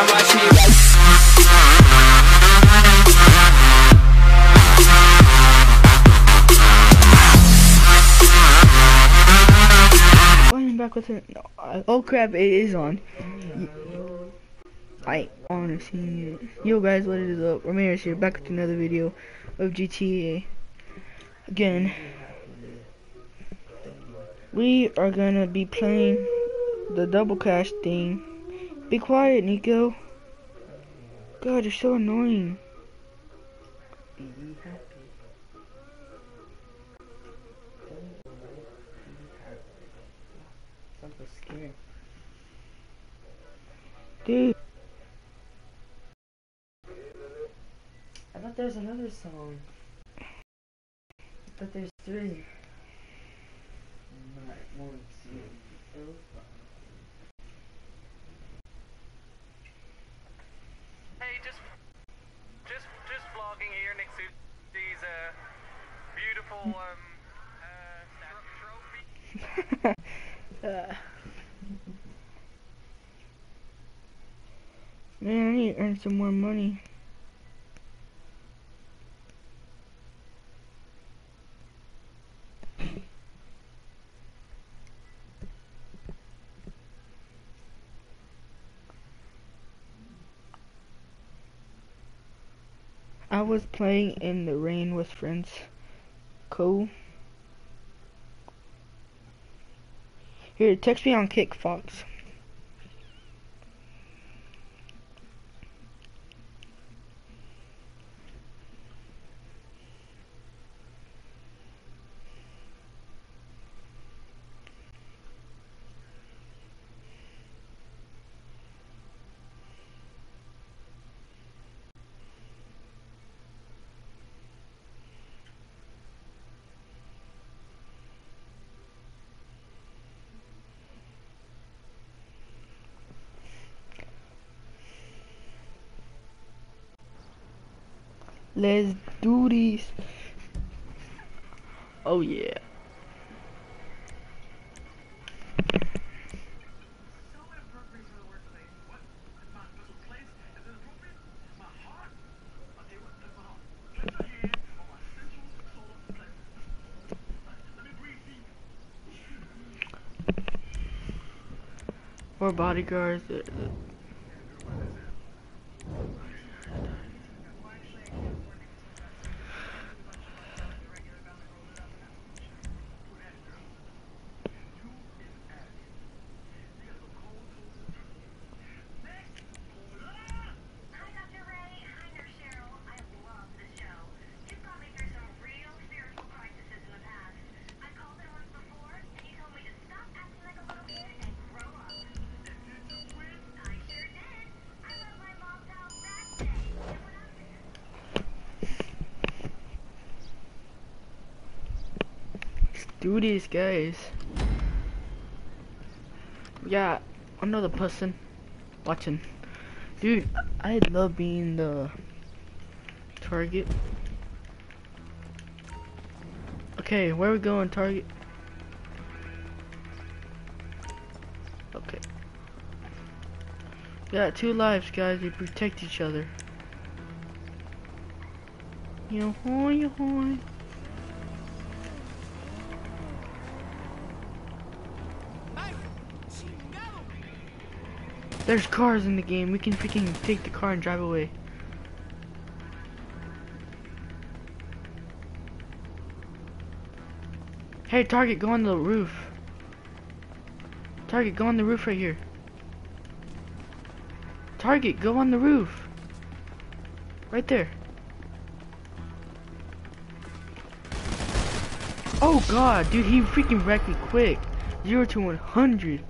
I'm back with it. Oh crap, it is on. I honestly it. Yo guys, what is up? Ramirez here, back with another video of GTA. Again, we are gonna be playing the double cash thing. Be quiet, Nico. God, you're so annoying. Something scary. Dude, I thought there was another song. I thought there's three. Not one, two, three. Hey, just, just, just vlogging here next to these uh, uh, uh, man, I need to earn some more money. I was playing in the rain with friends. Cool. Here, text me on Kickfox. Let's do this. Oh yeah. Or bodyguards. uh, uh, Hi, Dr. Ray. Hi, Nurse Cheryl. I love the show. You've got me through some real spiritual crises in the past. I called in once before, and you told me to stop acting like a little kid and grow up. I sure did. I love my mom's house that day. And when I'm do this, guys. Yeah, another person watching. Dude, I love being the target. Okay, where we going, target? Okay. Got two lives, guys. We protect each other. Yo hoy, There's cars in the game. We can freaking take the car and drive away. Hey, target, go on the roof. Target, go on the roof right here. Target, go on the roof. Right there. Oh god, dude, he freaking wrecked me quick. Zero to 100.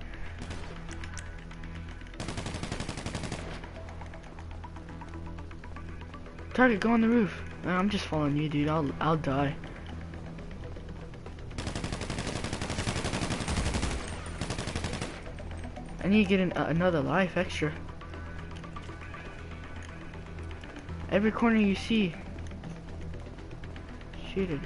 Target, go on the roof. I'm just following you, dude. I'll I'll die. I need to get an, uh, another life extra. Every corner you see, shoot it.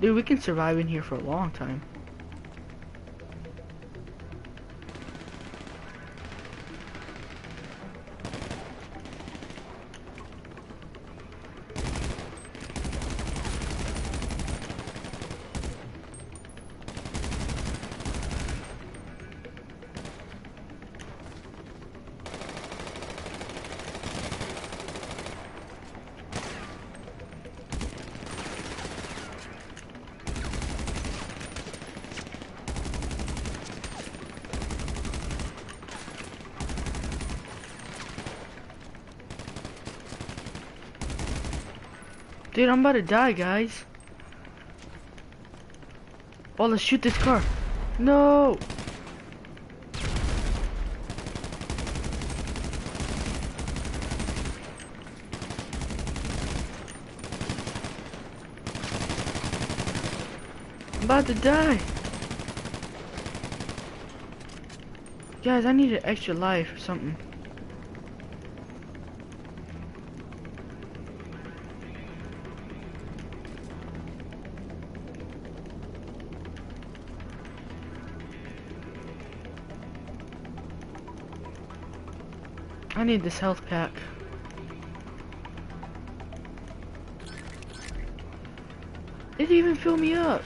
Dude, we can survive in here for a long time. Dude, I'm about to die, guys. Oh, let's shoot this car. No! I'm about to die. Guys, I need an extra life or something. I need this health pack. It even fill me up.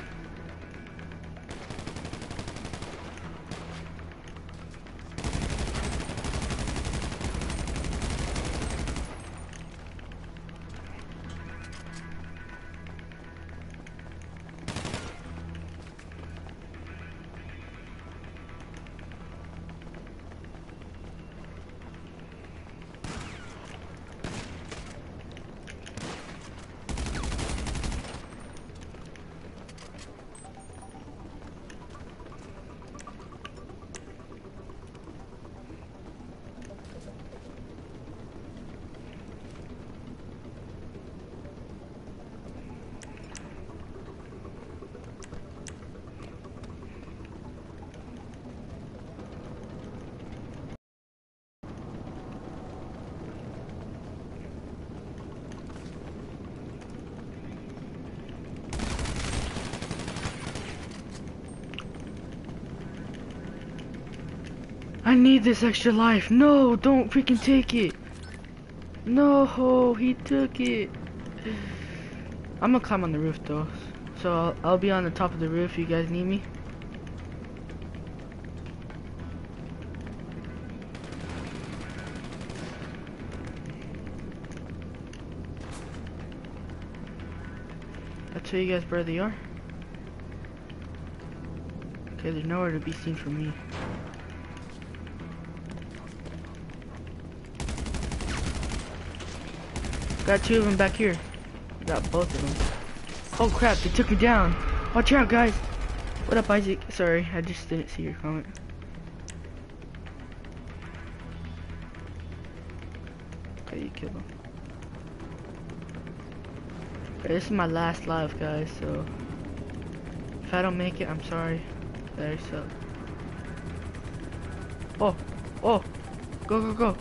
Need this extra life. No, don't freaking take it. No, he took it. I'm gonna climb on the roof though. So I'll, I'll be on the top of the roof if you guys need me. I'll tell you guys where they are. Okay, there's nowhere to be seen from me. Got two of them back here. Got both of them. Oh crap, they took me down. Watch out, guys. What up, Isaac? Sorry, I just didn't see your comment. Okay, you killed him. Okay, this is my last live, guys, so... If I don't make it, I'm sorry. That suck. Oh, oh, go, go, go.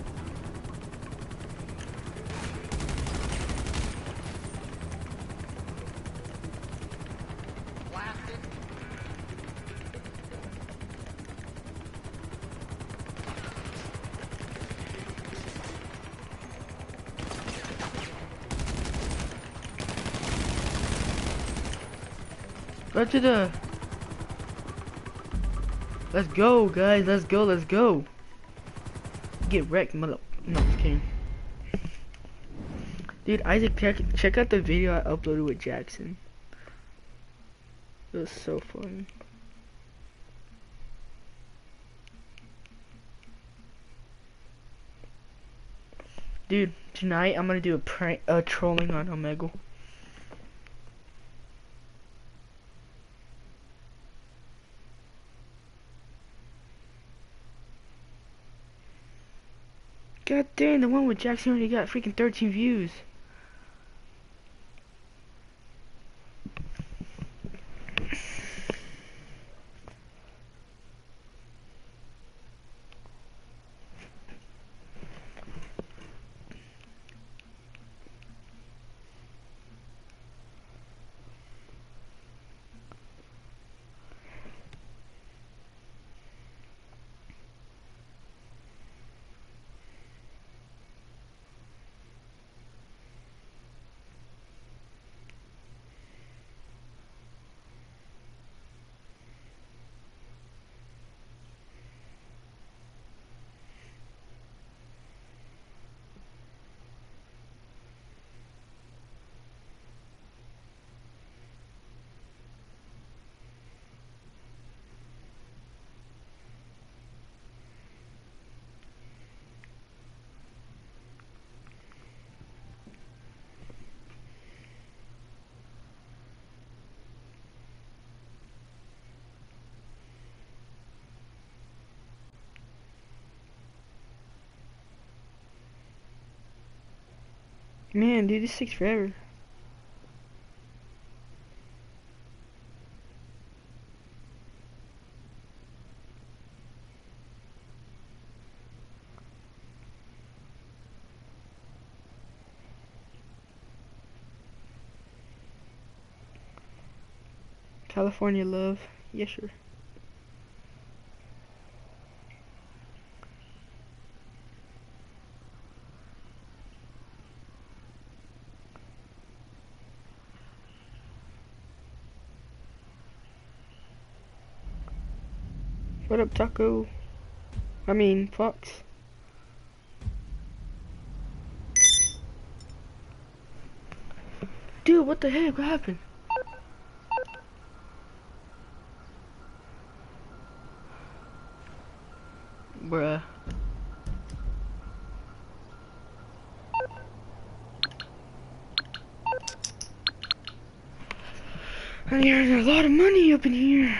Go to the... Let's go, guys. Let's go. Let's go. Get wrecked, mother... No, just kidding. Dude, Isaac, check, check out the video I uploaded with Jackson. It was so fun. Dude, tonight I'm gonna do a prank, uh, trolling on Omegle. God damn, the one with Jackson already got freaking 13 views. Man, dude, this takes forever. California love. Yes, sure. What up, Taco? I mean, Fox. Dude, what the heck? What happened? Bruh. And there's a lot of money up in here.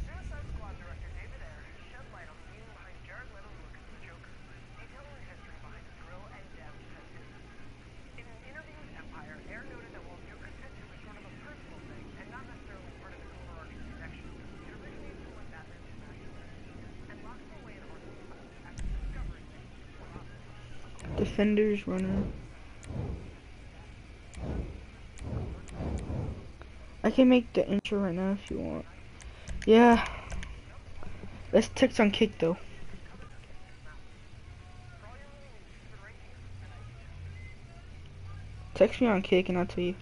Suicide Squad director David Ayer shed light on the meaning behind Jared Leto's look as the Joker, detailing the history behind the thrill and depth tattoo. In an interview with Empire, Ayer noted that while Joker's tattoo is sort of a personal thing and not necessarily part of an overarching connection, it originates from when Batman smashed his and locked him away in Arkham Asylum after discovering that he was Robin. Defenders runner. I can make the intro right now if you want. Yeah. Let's text on Kik though. Text me on Kik and I'll tell you.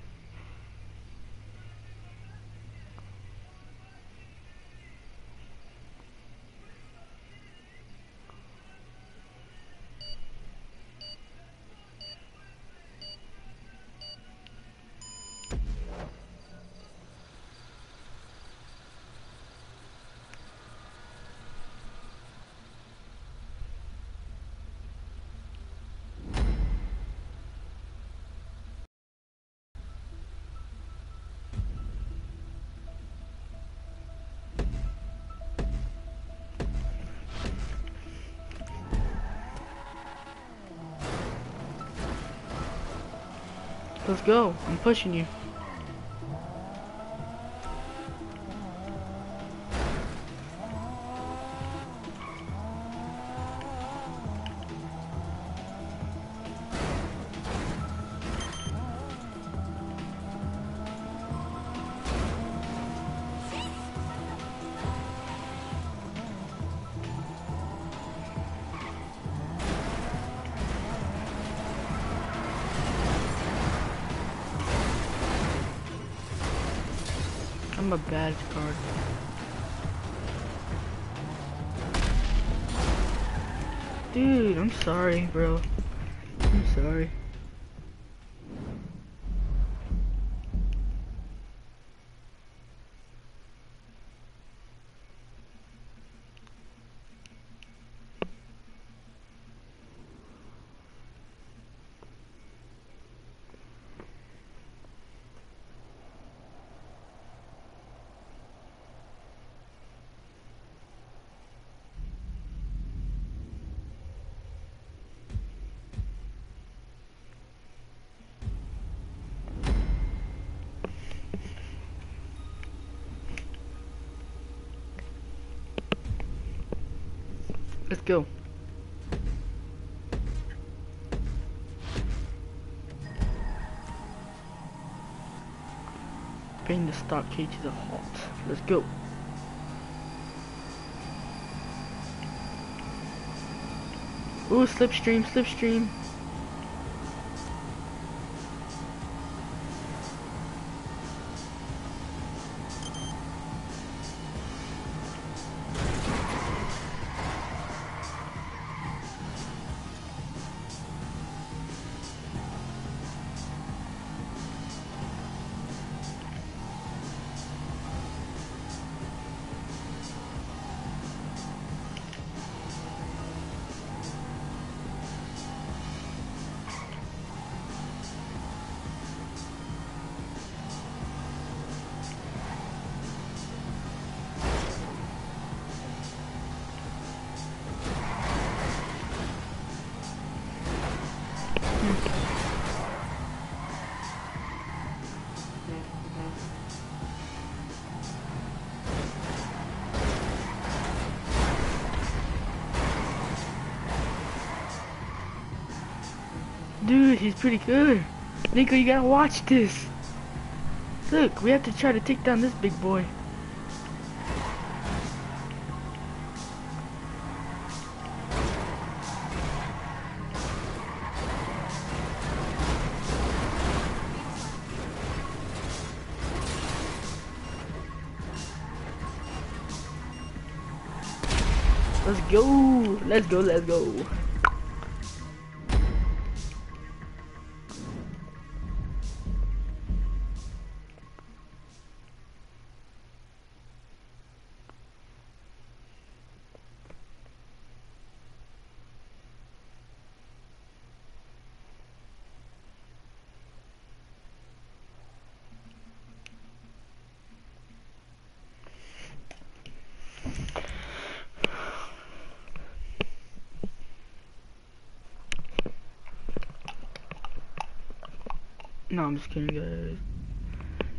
Let's go. I'm pushing you. Sorry, bro. I'm sorry. Let's go. Bring the stockade to the halt. Let's go. Ooh, slipstream, slipstream. He's pretty good. Nico, you gotta watch this. Look, we have to try to take down this big boy. Let's go. Let's go. Let's go. No, I'm just kidding, guys.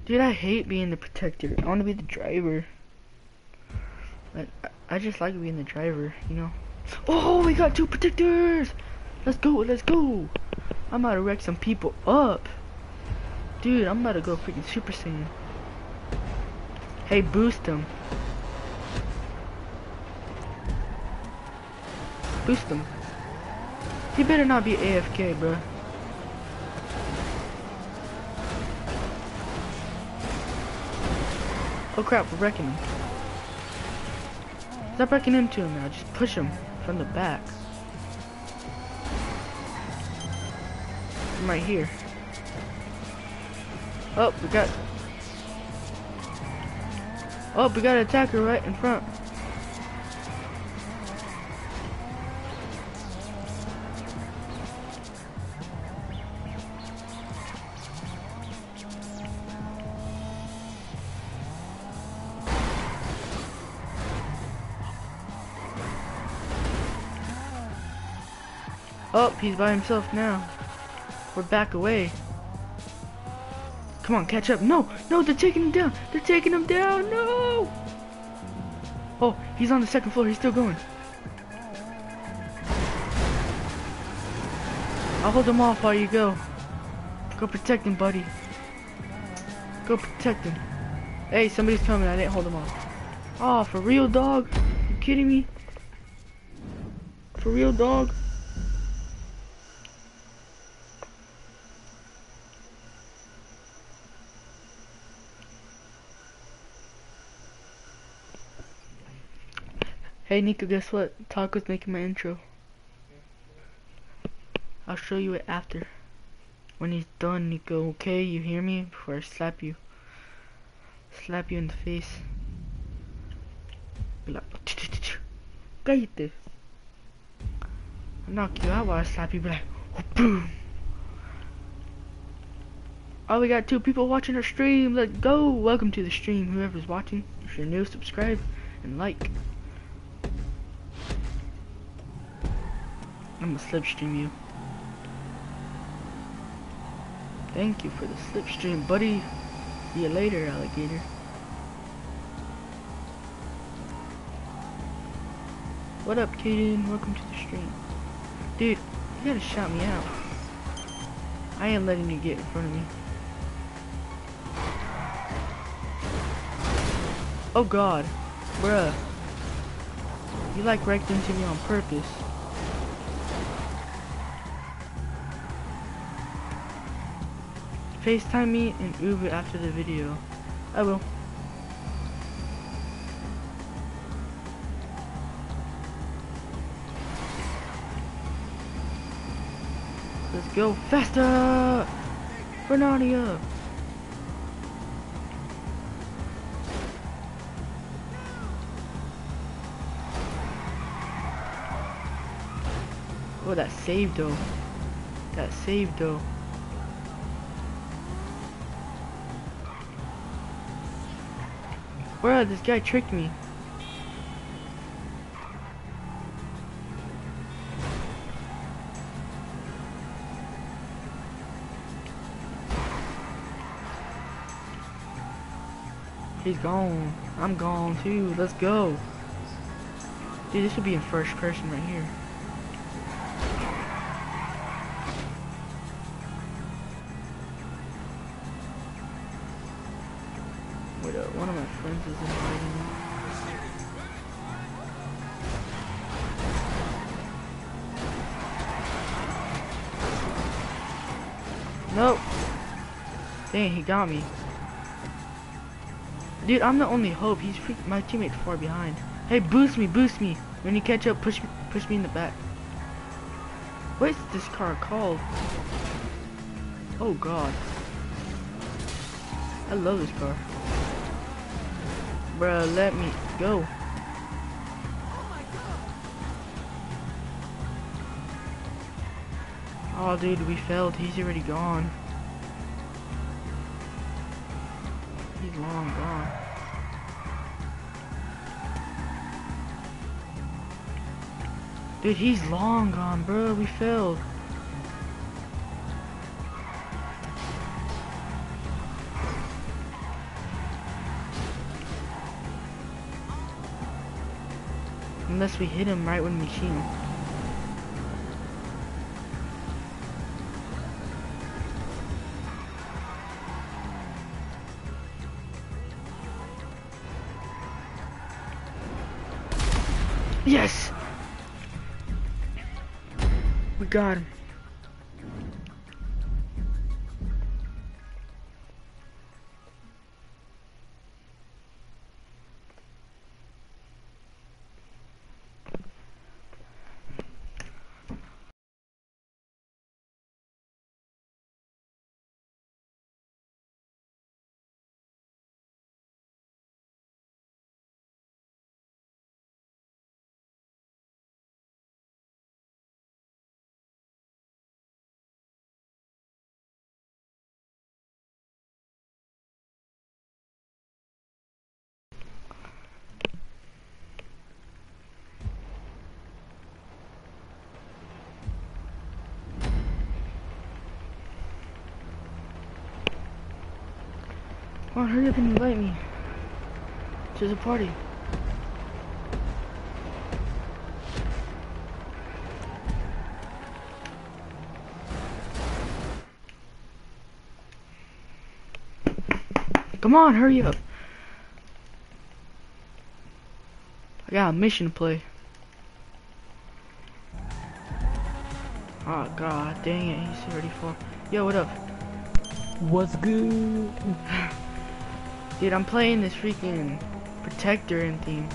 Dude, I hate being the protector. I want to be the driver. Like, I- just like being the driver, you know. Oh, we got two protectors! Let's go, let's go! I'm about to wreck some people up. Dude, I'm about to go freaking Super Saiyan. Hey, boost them. Boost them. He better not be AFK, bruh. Oh crap, we're wrecking him. Stop wrecking him to him now, just push him from the back. Right here. Oh, we got... Oh, we got an attacker right in front. Oh, he's by himself now. We're back away. Come on, catch up. No, no, they're taking him down. They're taking him down. No. Oh, he's on the second floor. He's still going. I'll hold him off while you go. Go protect him, buddy. Go protect him. Hey, somebody's coming. I didn't hold him off. Oh, for real, dog? You kidding me? For real, dog? Hey Nico, guess what? Taco's making my intro. I'll show you it after. When he's done, Nico, okay? You hear me? Before I slap you. Slap you in the face. Be like. I'll knock you out while I slap you, be like, oh, boom. Oh, we got two people watching our stream. Let's go. Welcome to the stream. Whoever's watching, if you're new, subscribe and like. I'm gonna slipstream you. Thank you for the slipstream, buddy. See you later, alligator. What up, Kaden? Welcome to the stream. Dude, you gotta shout me out. I ain't letting you get in front of me. Oh god. Bruh. You like wrecked into me on purpose. FaceTime me and Uber after the video. I will. Let's go faster! Bernardia! Oh, that saved though. That saved though. Bruh, this guy tricked me. He's gone. I'm gone too. Let's go. Dude, this should be in first person right here. Friends is inviting me. Nope. Dang, he got me. Dude, I'm the only hope. He's my teammate's far behind. Hey, boost me, boost me. When you catch up, push me, push me in the back. What's this car called? Oh God. I love this car. Bruh, let me go. Oh, dude, we failed. He's already gone. He's long gone. Dude, he's long gone, bro. We failed. Unless we hit him right when we see him. Yes! We got him. Hurry up and invite me to the party. Come on, hurry up. I got a mission to play. Oh god, dang it, he's already far. Yo, what up? What's good? Dude, I'm playing this freaking protector and theme.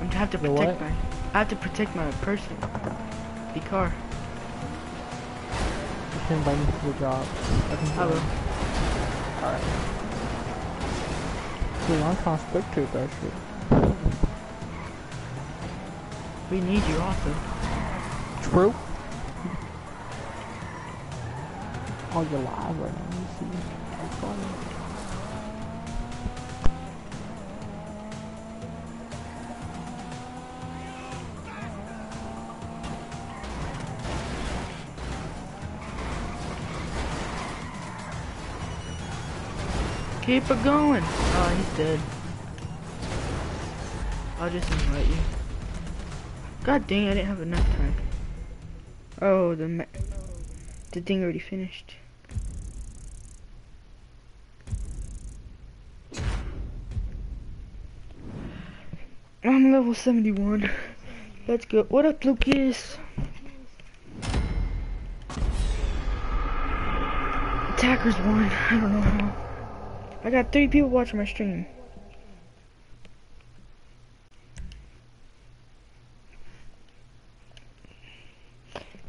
I'm gonna have to protect what? my. I have to protect my person. The car. You can invite me to the job. I can I will. Alright. Dude, I'm trying to spectate that shit. We need you also. True. Oh, you're live right now. Let me see. Keep it going. Oh, he's dead. I'll just invite you. God dang, I didn't have enough time. Oh, the the thing already finished. I'm level 71. Let's go. What up, Lucas? Attackers won. I don't know how. I got three people watching my stream.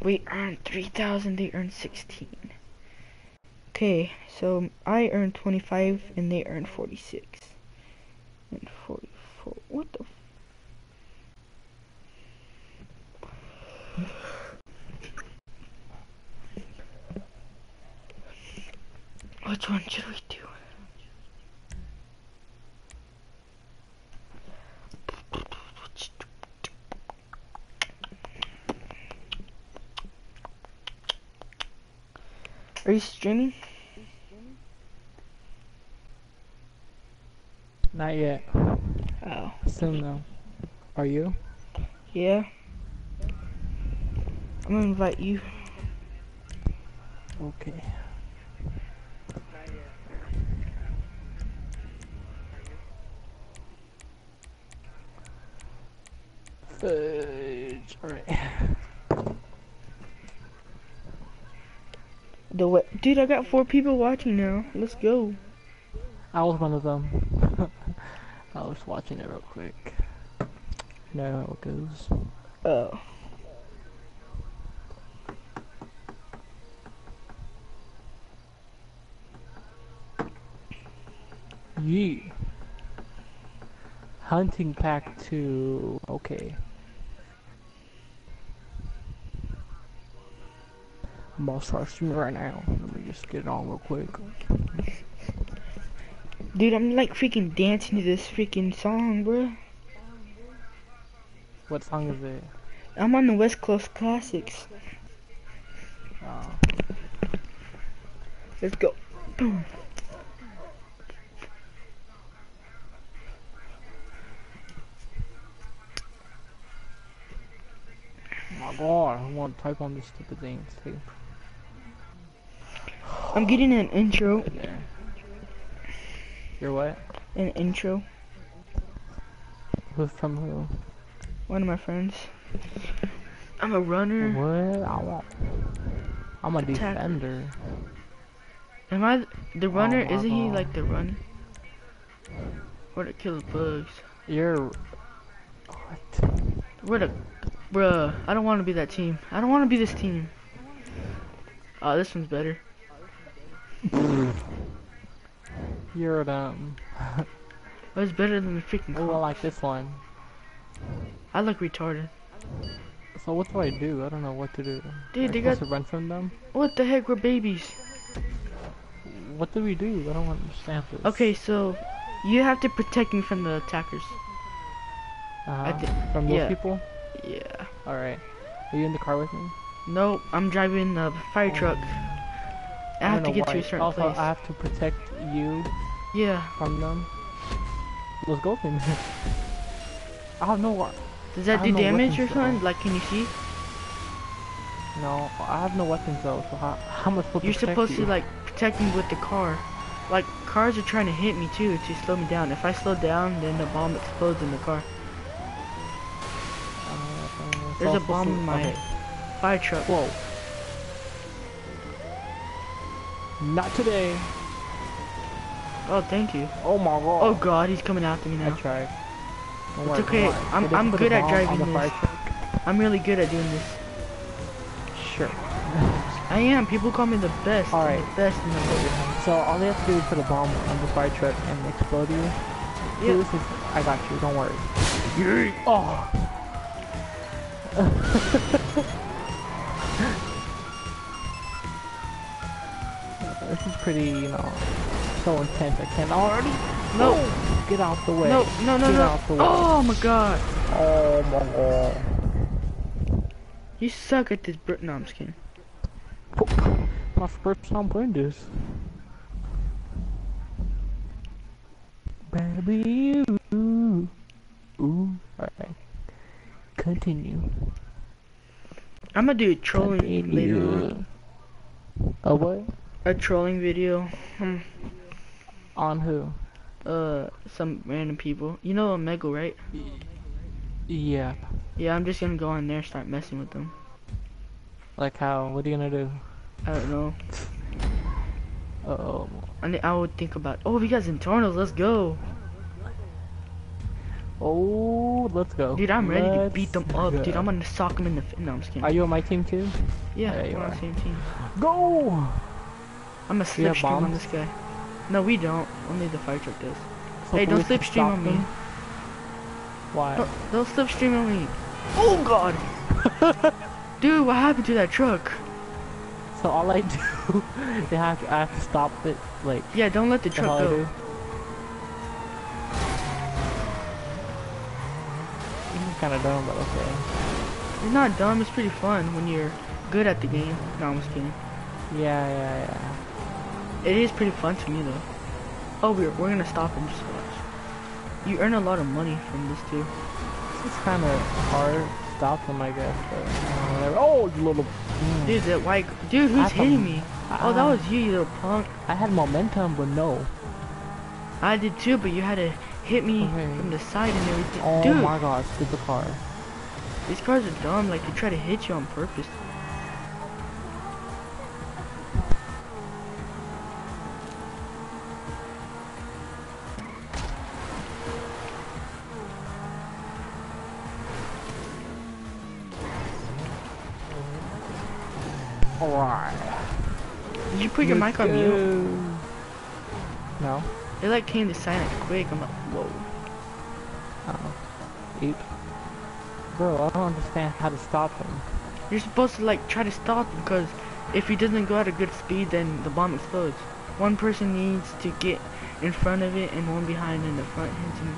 We earned 3,000, they earned 16. Okay, so I earned 25 and they earned 46. And 44. What the? Which one should we do? Are you streaming? Not yet. Oh. Soon though. Are you? Yeah. I'm gonna invite you. Okay. Fudge. Alright. The what? Dude, I got four people watching now. Let's go. I was one of them. I was watching it real quick. You know how it goes. Oh. Yee. Hunting pack two. Okay. I'm about to start streaming right now. Let me just get it on real quick. Dude, I'm like freaking dancing to this freaking song, bro. What song is it? I'm on the West Coast Classics. Oh. Let's go. Boom. Oh my god, I want to type on this stupid thing too. I'm getting an intro. You're what? An intro. Who's from who? One of my friends. I'm a runner. What? I want. I'm a Attack. defender. Am I the oh, runner? my Isn't he like the run? Or the kill the bugs? You're. What? Where the, bruh? I don't want to be that team. I don't want to be this team. Oh, this one's better. You're dumb. Oh, it's better than the freaking. Oh, I like this one. I look retarded. So what do I do? I don't know what to do. Dude, Am I they got... to run from them. What the heck? We're babies. What do we do? I don't understand this. Okay, so you have to protect me from the attackers. Uh, thi- from those yeah. people. Yeah. All right. Are you in the car with me? Nope, I'm driving a fire truck. I have to get to why. a certain also, place. I have to protect you Yeah. from them. Let's go then. I don't know what. Does that do no damage or something? though. Like, can you see? No, I have no weapons though. So how, how am I supposed You're to protect supposed you? to like protect me with the car. Like cars are trying to hit me too to slow me down. If I slow down, then the bomb explodes in the car. Uh, uh, There's a bomb to- in my okay. fire truck. Whoa. Not today. Oh, thank you. Oh my god. Oh god, he's coming after me I now. tried. Don't oh It's worry, okay. I'm- I'm good at driving this. I'm really good at doing this. Sure. I am. People call me the best. Alright. The best in the world. So all they have to do is put a bomb on the fire truck and explode you. Yeah. I got you. Don't worry. Oh. pretty, you know, so intense. I can already. No. Get out the way. No, no, no, Get no. out the way. Oh my god. Oh my god. You suck at this. Br no, I'm just kidding. My first time playing this. Baby, ooh. Ooh. Alright. Continue. I'm gonna do a trolling later on. A what? A trolling video. Hmm. On who? Uh, some random people. You know Omegle, right? Yeah. Yeah, I'm just gonna go on there and start messing with them. Like how? What are you gonna do? I don't know. Uh oh. And I would think about, oh, we got Zentornos, let's go. Oh, let's go. Dude, I'm ready to Let's beat them up. Dude. I'm gonna sock them in the. No, I'm just kidding. Are you on my team too? yeah, Yeah, we're on the same team. Go! I'm a Do you have slipstream on this guy. No, we don't. Only the fire truck does. So hey, don't slipstream on me. them? Why? Don't, don't slipstream on me. Oh god. Dude, what happened to that truck? So all I do, they have to, I have to stop it, like, Yeah, don't let the truck go. do. Kind of dumb, but okay. It's not dumb. It's pretty fun when you're good at the game. No, I'm just kidding. Yeah, yeah, yeah. It is pretty fun to me though. Oh, we're we're gonna stop and just watch. You earn a lot of money from this too. It's kind of hard to stop them, I guess, but uh. Oh, you little. Mm. Dude, that white. Dude, who's hitting me? Oh, that Ah. was you, you little punk. I had momentum, but no. I did too, but you had to hit me Okay. from the side and everything. Oh Dude, my god, stupid car. These cars are dumb, like they try to hit you on purpose. Alright. Did you put your mic on mute? No. It like came to silent quick. I'm like, whoa. Oh. Eep. Bro, I don't understand how to stop him. You're supposed to like try to stop him because if he doesn't go at a good speed, then the bomb explodes. One person needs to get in front of it and one behind in the front hits him.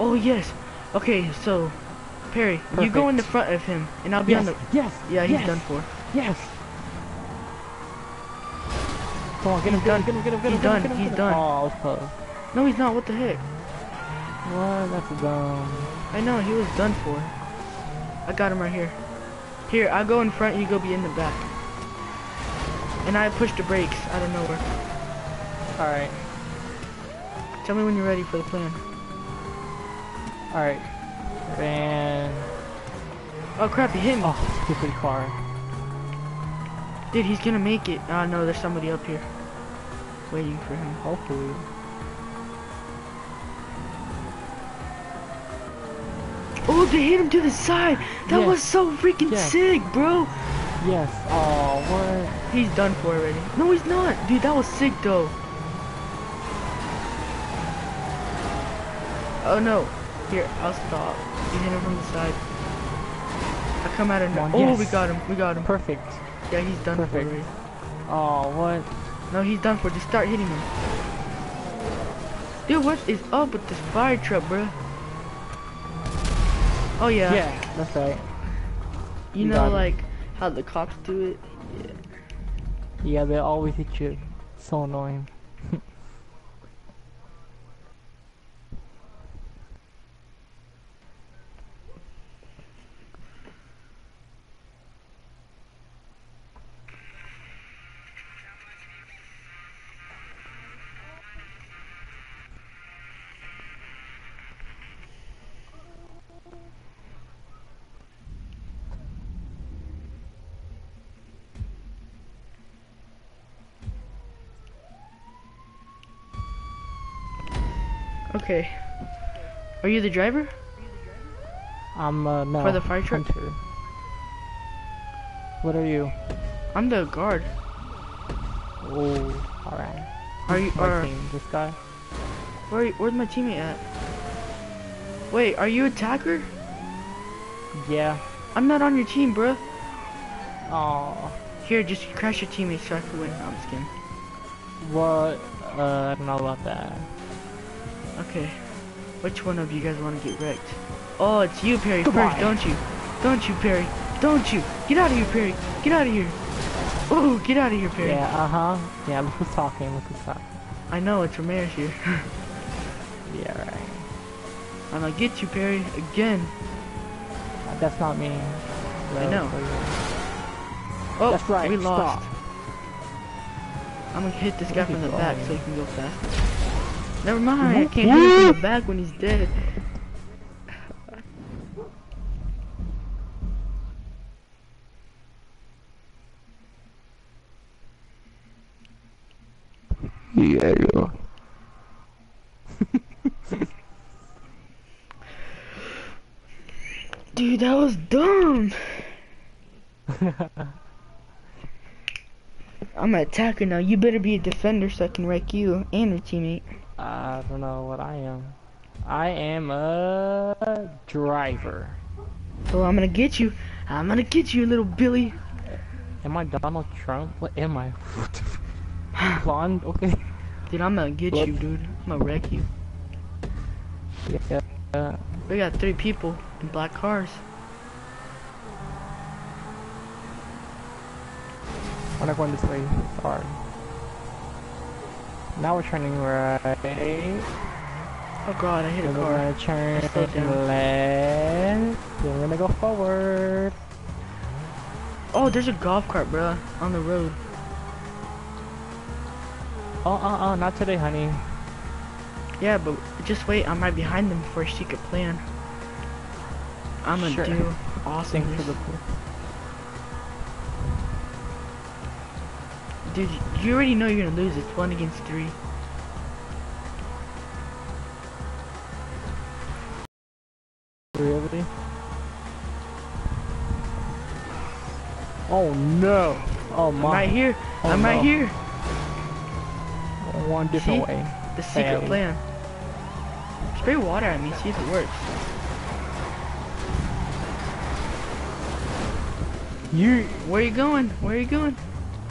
Oh yes. Okay, so Perry, you go in the front of him and I'll be on the. yes, Yeah, he's yes, done for. Yes. Come on, get him, done. get him, get him, get him, He's get him, done, get him, he's get him. done. Oh, I was close. No, he's not. What the heck? What? That's dumb. I know he was done for. I got him right here. Here, I go in front. You go be in the back. And I push the brakes out of nowhere. Alright, Tell me when you're ready for the plan. alright. And... Oh crap! He hit me. Oh, stupid car. Dude, he's gonna make it. Oh no, there's somebody up here. Waiting for him. Hopefully. Oh, they hit him to the side. That Yes. was so freaking Yes. sick, bro. Yes. Oh, what? He's done for already. No, he's not. Dude, that was sick though. Oh no. Here, I'll stop. You hit him from the side. I come out of nowhere. Oh, on, we got him. We got him. Perfect. Yeah, he's done Perfect. for already. Oh, what? No, he's done for. Just start hitting him. Dude, what is up with this fire truck, bro? Oh yeah. Yeah, that's right. You You know, like how the cops do it. Yeah, they always hit you. So annoying. Okay. Are you the driver? I'm uh no. For the fire truck? Hunter. What are you? I'm the guard. Oh, alright. Are you? My Are team, this guy. where? Where's my teammate at? Wait, are you attacker? Yeah. I'm not on your team, bruh. Oh, Here, just crash your teammate so I can win. No, I'm just kidding. what? Uh, I don't know about that. Okay. Which one of you guys want to get wrecked? Oh, it's you, Perry, Goodbye. first, don't you? Don't you, Perry? Don't you? Get out of here, Perry. Get out of here. Oh, get out of here, Perry. Yeah, uh huh. Yeah, look who's talking. Look who's talking. I know, it's Ramirez here. Yeah, right. I'm gonna get you, Perry, again. That's not me. I know. Oh, That's right. we lost. Stop. I'm gonna hit this guy from the back so he can go fast. Never mind, I can't hit him back when he's dead. Yeah. Dude, that was dumb. I'm an attacker now. You better be a defender so I can wreck you and your teammate. I don't know what I am. I am a driver. So I'm gonna get you. I'm gonna get you, little Billy. Am I Donald Trump? What am I? Blonde? Okay. Dude, I'm gonna get What? you, dude. I'm gonna wreck you. Yeah. Uh, We got three people in black cars. we're not going this way. Sorry. Now we're turning right. Oh god, I hit a Then we're gonna turn left. Then we're gonna go forward. Oh, there's a golf cart, bro, on the road. Oh, uh, uh, not today, honey. Yeah, but just wait. I'm right behind them before she secret plan. I'm gonna Sure. do awesome. For the. Dude, you already know you're gonna lose. It's one against three. Really? Oh no! Oh my! I'm right here. Oh, I'm right here. One different See? way. The secret Hey. plan. Spray water at me. See if it works. You. Where are you going? Where are you going?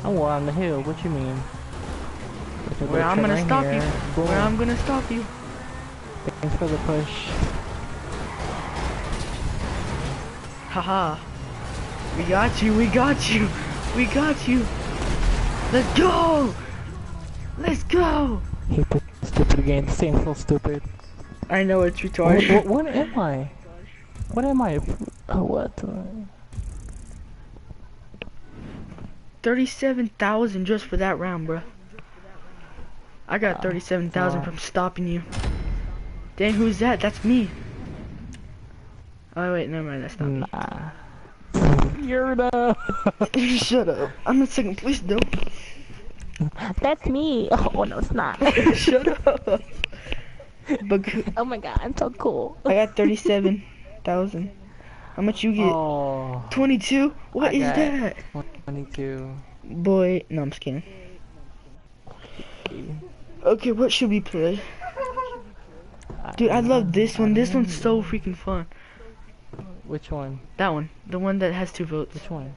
I'm on the hill. What you mean? Where I'm gonna train stop here. you. Boom. Where I'm gonna stop you. Thanks for the push. Haha. We got you. We got you. We got you. Let's go. Let's go. He put stupid again. Seems so stupid. I know it's What, retarded. what, what am I? What am I? Oh, what? 37,000 just for that round, bro. I got Wow. 37,000 from stopping you. Dang, who's that? That's me. Oh, wait, never mind. That's not me. Nah. You're the. Shut up. I'm in second place, though. That's me. Oh no, it's not. Shut up. But oh my god, I'm so cool. I got 37,000. How much you get? Oh, 22? What I is that? 22. Boy, no, I'm just kidding. Okay, what should we play? Dude, I love this one. This one's so freaking fun. Which one? That one. The one that has two votes. Which one?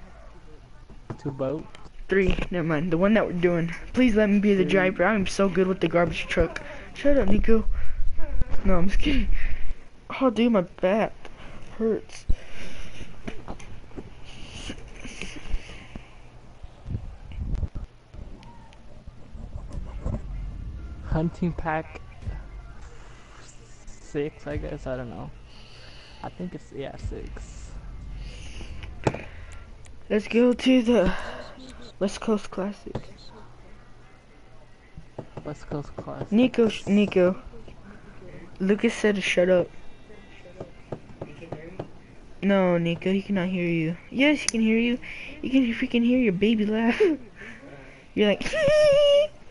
Two boat? Three. Never mind. The one that we're doing. Please let me be the driver. I'm so good with the garbage truck. Shut up, Nico. No, I'm just kidding. Oh, dude, my back hurts. Hunting pack six, I guess. I don't know. I think it's yeah six. Let's go to the West Coast Classic. West Coast Classic. Nico, Nico. Lucas said to shut up. No, Nico, he cannot hear you. Yes, he can hear you. You can freaking hear your baby laugh. You're like,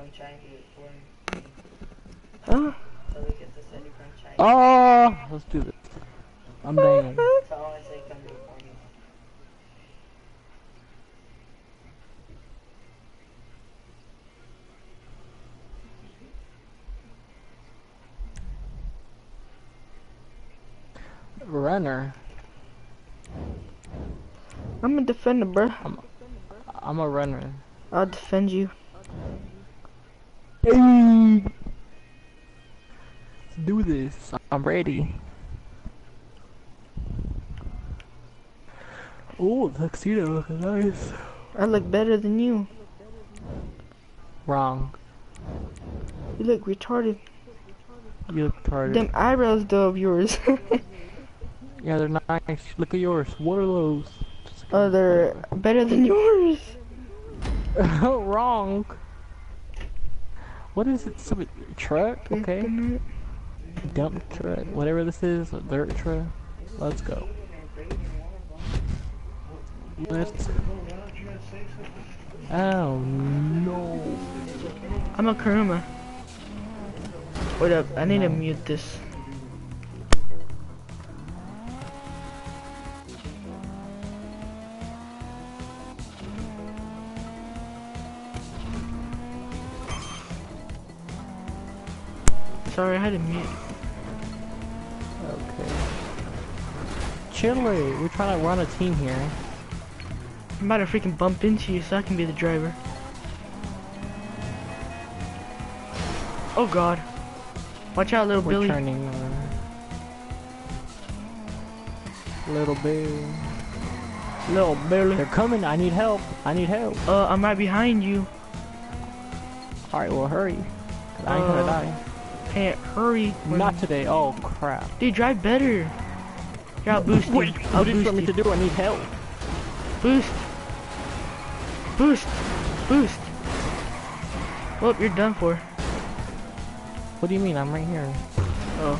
Tell Lucas to come try and it for me. huh? Tell Lucas to send you come try. Oh, let's do this. I'm banging. Tell him I say come do it for me. Runner. I'm a defender, bruh. I'm a runner. I'll defend you. Hey. Let's do this. I'm ready. Oh, tuxedo looking nice. I look better than you. Wrong. You look retarded. You look retarded. Them eyebrows, though, of yours. Yeah, they're nice. Look at yours. What are those? oh, they're better than yours. Wrong. What is it? Some truck? Okay. Dump truck. Whatever this is. A dirt truck. Let's go. Let's. Oh no. I'm a Kuruma. Wait up, I need to mute this. Sorry, I had to mute. Okay. Chile. We're trying to run a team here. I'm about to freaking bump into you so I can be the driver. Oh god. Watch out, little We're Billy. turning. Uh, little bit. Little Billy. They're coming. I need help. I need help. Uh, I'm right behind you. Alright, well, hurry. 'Cause I ain't gonna Uh, die. Can't hurry. Not today. Oh, crap. Dude, drive better. I'll boost. Wait, what do you want me to do? I need help. Boost. Boost. Boost. Well, you're done for. What do you mean? I'm right here. Oh.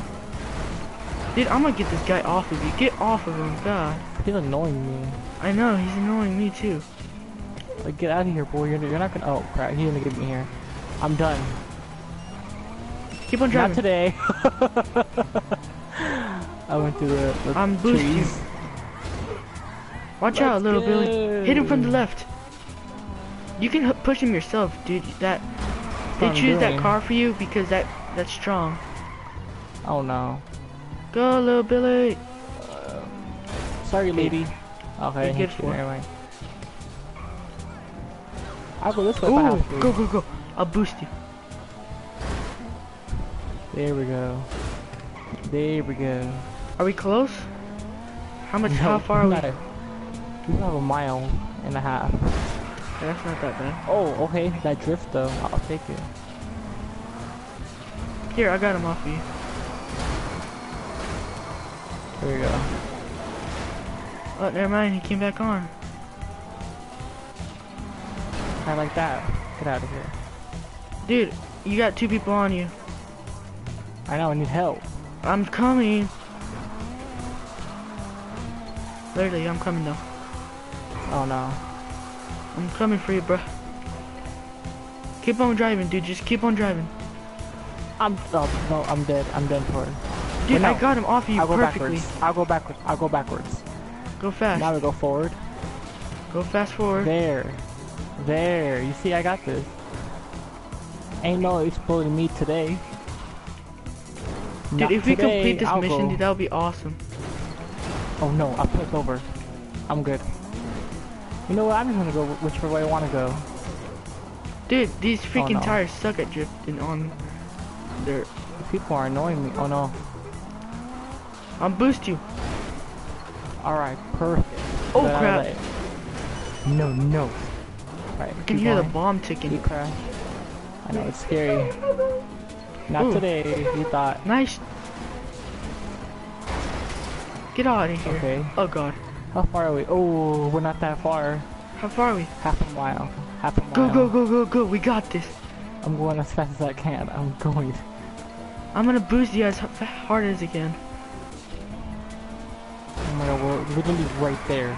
Dude, I'm gonna get this guy off of you. Get off of him, God. He's annoying me. I know, he's annoying me too. Like, get out of here, boy. You're, you're not gonna. Oh, crap. He's gonna get me here. I'm done. Keep on driving. Not today. I went through the, the I'm boosting. trees. Watch out, Let's little Billy. Hit him from the left. You can h- push him yourself, dude. That they choose that car for you because that that's strong. Oh no. Go, little Billy. Um, sorry, lady. Okay, You hit get you. one. Never mind. I'll go this way Ooh, go, go, go. I'll boost you. There we go. There we go. Are we close? How much? how far are we? a- We have a mile and a half. That's not that bad. Oh, okay. That drift though. I'll take it. Here, I got him off of you. There we go. Oh, never mind. He came back on. I like that. Get out of here. Dude, you got two people on you. I know. I need help. I'm coming. Literally, I'm coming though. Oh no. I'm coming for you, bruh. Keep on driving, dude. Just keep on driving. I'm. Oh no. I'm dead. I'm done for. Dude, Wait, I got him off of you I'll go perfectly. backwards. I'll go backwards. I'll go backwards. Go fast. Now we go forward. Go fast forward. There. There. You see, I got this. Ain't no exploding me today. Dude, Not if we today, complete this I'll mission, go. dude, that would be awesome. Oh no, I flipped over. I'm good. You know what? I'm just gonna go wh- whichever way I want to go. Dude, these oh, freaking no. tires suck at drifting on dirt. People are annoying me. Oh no. I'll boost you. Alright, perfect. Oh, crap. there. No, no. Right, I can hear the bomb ticking. He crashed. I know, it's scary. Not Ooh. today, you thought. Nice. Get out of here. Okay. Oh god. How far are we? Oh, we're not that far. How far are we? Half a mile. Half a mile. Go, go, go, go, go. We got this. I'm going as fast as I can. I'm going. I'm gonna boost you as hard as I can. Oh my god, we're literally right there.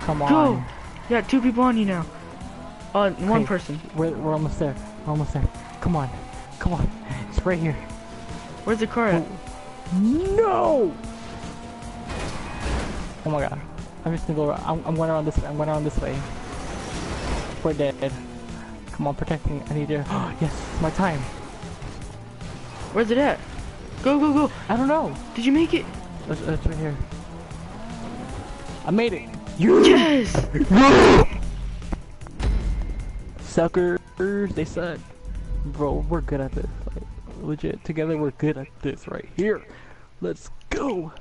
Come on. Go! You got two people on you now. Uh, one Okay. person. We're, we're almost there. We're almost there. Come on. Come on. Right here. Where's the car at? No! Oh my god. I'm just gonna go around. I'm, I'm going around this way. I'm going around this way. We're dead. Come on, protect me. I need you. yes, it's my time. Where's it at? Go, go, go. I don't know. Did you make it? It's, it's right here. I made it. You Yes! suckers. They suck. Bro, we're good at this. Like, legit. Together, we're good at this right here. Let's go.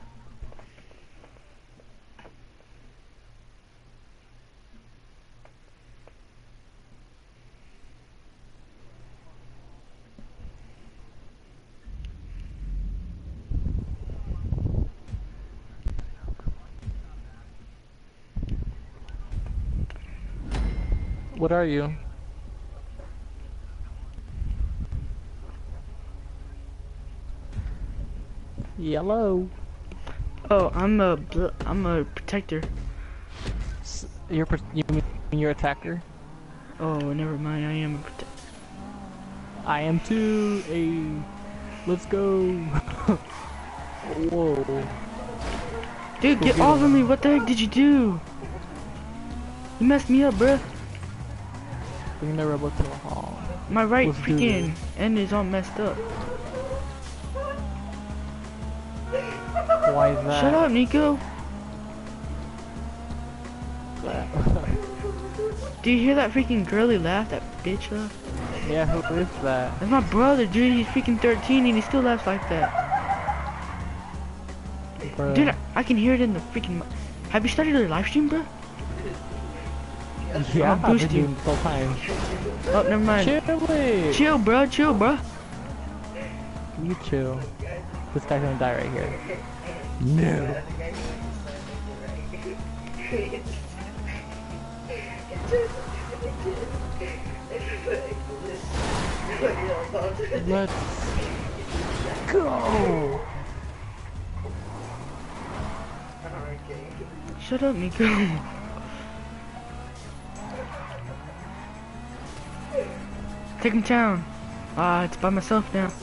What are you? Yellow. Oh, I'm a, bl- I'm a protector. S- You're pro- you mean you're attacker? Oh, never mind. I am a protector. I am too. A. Let's go. Whoa. Dude, Go get get off of me. What the heck did you do? You messed me up, bruh. Bring the rebel to the hall. My right Let's freaking end is all messed up. Why is that? Shut up, Nico. Do you hear that freaking girly laugh? That bitch laugh? yeah, who is that? That's my brother, dude. He's freaking 13 and he still laughs like that. Bro. Dude, I, I can hear it in the freaking. Have you started a live stream, bro? yeah, I'll I've boost been you. doing this whole time. Oh, never mind. Chill. Chill, bro. Chill, bro. You chill. This guy's gonna die right here. No. Let's go! Shut up, Nico. Take him down. Ah, it's by myself now.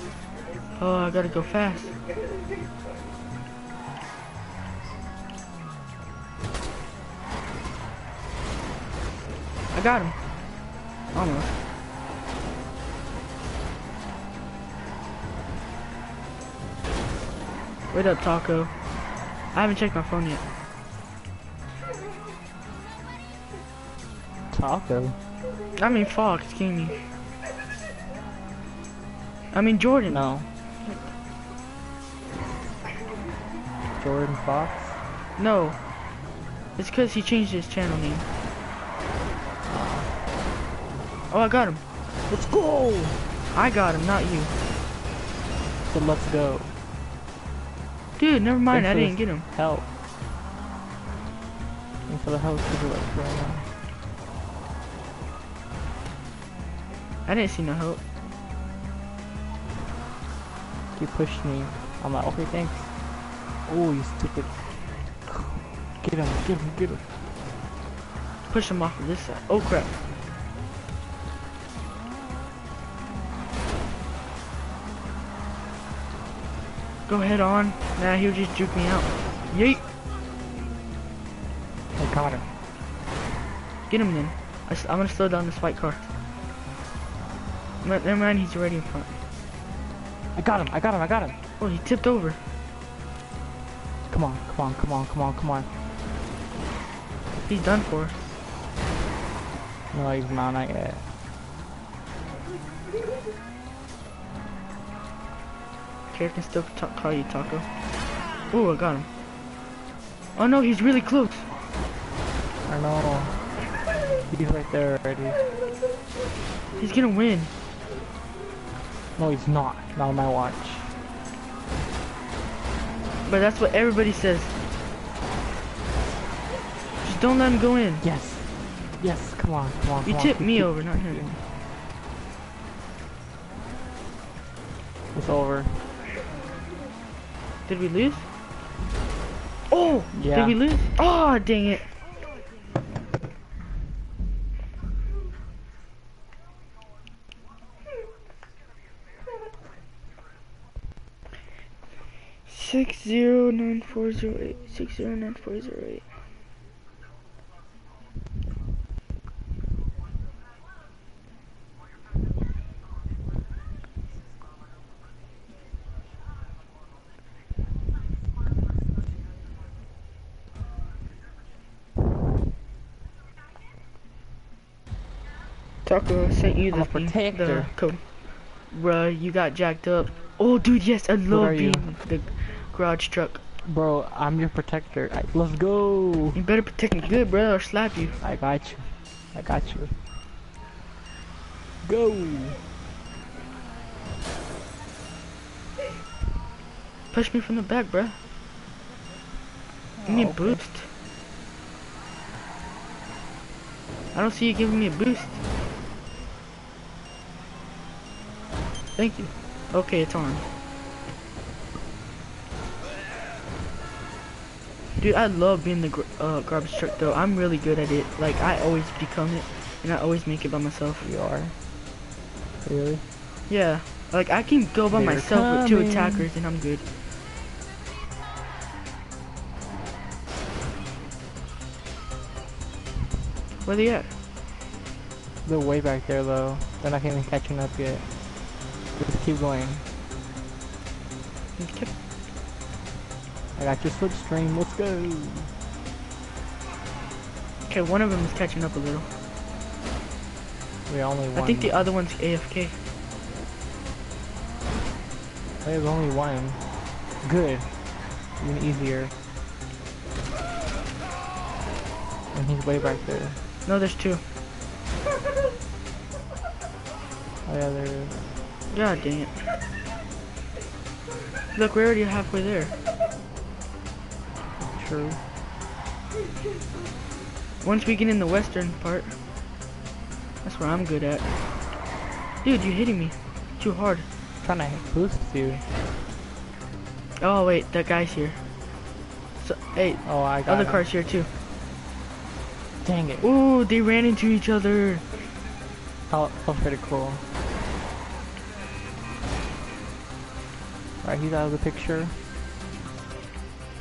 Oh, I gotta go fast. I got him. Almost. Wait up, Taco. I haven't checked my phone yet. Taco. I mean Fox Gaming. I mean Jordan. No. Jordan Fox. No. It's cause he changed his channel name. Oh, I got him. Let's go! I got him, not you. So let's go. Dude, never mind. I Thanks for didn't get him. Help. Thanks for the help. Go now. I didn't see no help. You pushed me. I'm like, okay, thanks. Oh, you stupid. Get him, get him, get him. Push him off of this side. Oh crap. Go head on. Nah, he'll just juke me out. Yeet. I caught him. Get him then. I am gonna slow down this white car. Never mind, he's already in front. I got him, I got him, I got him. Oh, he tipped over. Come on, come on, come on, come on, come on. He's done for. No, he's not, not yet. Okay, can still call you Taco. Oh, I got him. Oh no, he's really close. I know. He's right there already. He's gonna win. No, he's not. Not on my watch. But that's what everybody says. Just don't let him go in. Yes. Yes, come on, come on, You come on. tipped me over, not him. It's over. Did we lose? Oh! Yeah. Did we lose? Oh, dang it. Six zero nine four zero eight six zero nine four zero eight. Taco I sent you I'm the the protector. Bruh, you got jacked up. Oh, dude, yes, I love you? being the garage truck. Bro, I'm your protector. I, let's go. You better protect me good, bro, or slap you. I got you. I got you. Go. Push me from the back, bro. Give me a Oh, boost. I don't see you giving me a boost. Thank you. Okay, it's on. Dude, I love being the gr uh, garbage truck though. I'm really good at it. Like, I always become it, and I always make it by myself. You are. Really? Yeah, like I can go by They're myself with two attackers and I'm good. Where they at? They're way back there though. They're not even catching up yet. Just keep going. I got your slipstream. Let's go. Okay, one of them is catching up a little. We only one. I think the other one's AFK. There's only one. Good. Even easier. And he's way back there. No, there's two. Oh yeah, there is. God dang it. Look, we're already halfway there. True. Once we get in the western part, that's where I'm good at. Dude, you're hitting me too hard. trying to boost you. Oh wait, that guy's here. So hey, Oh, I got other him. car's here too. Dang it. Ooh, they ran into each other. That was pretty cool. Alright, he's out of the picture.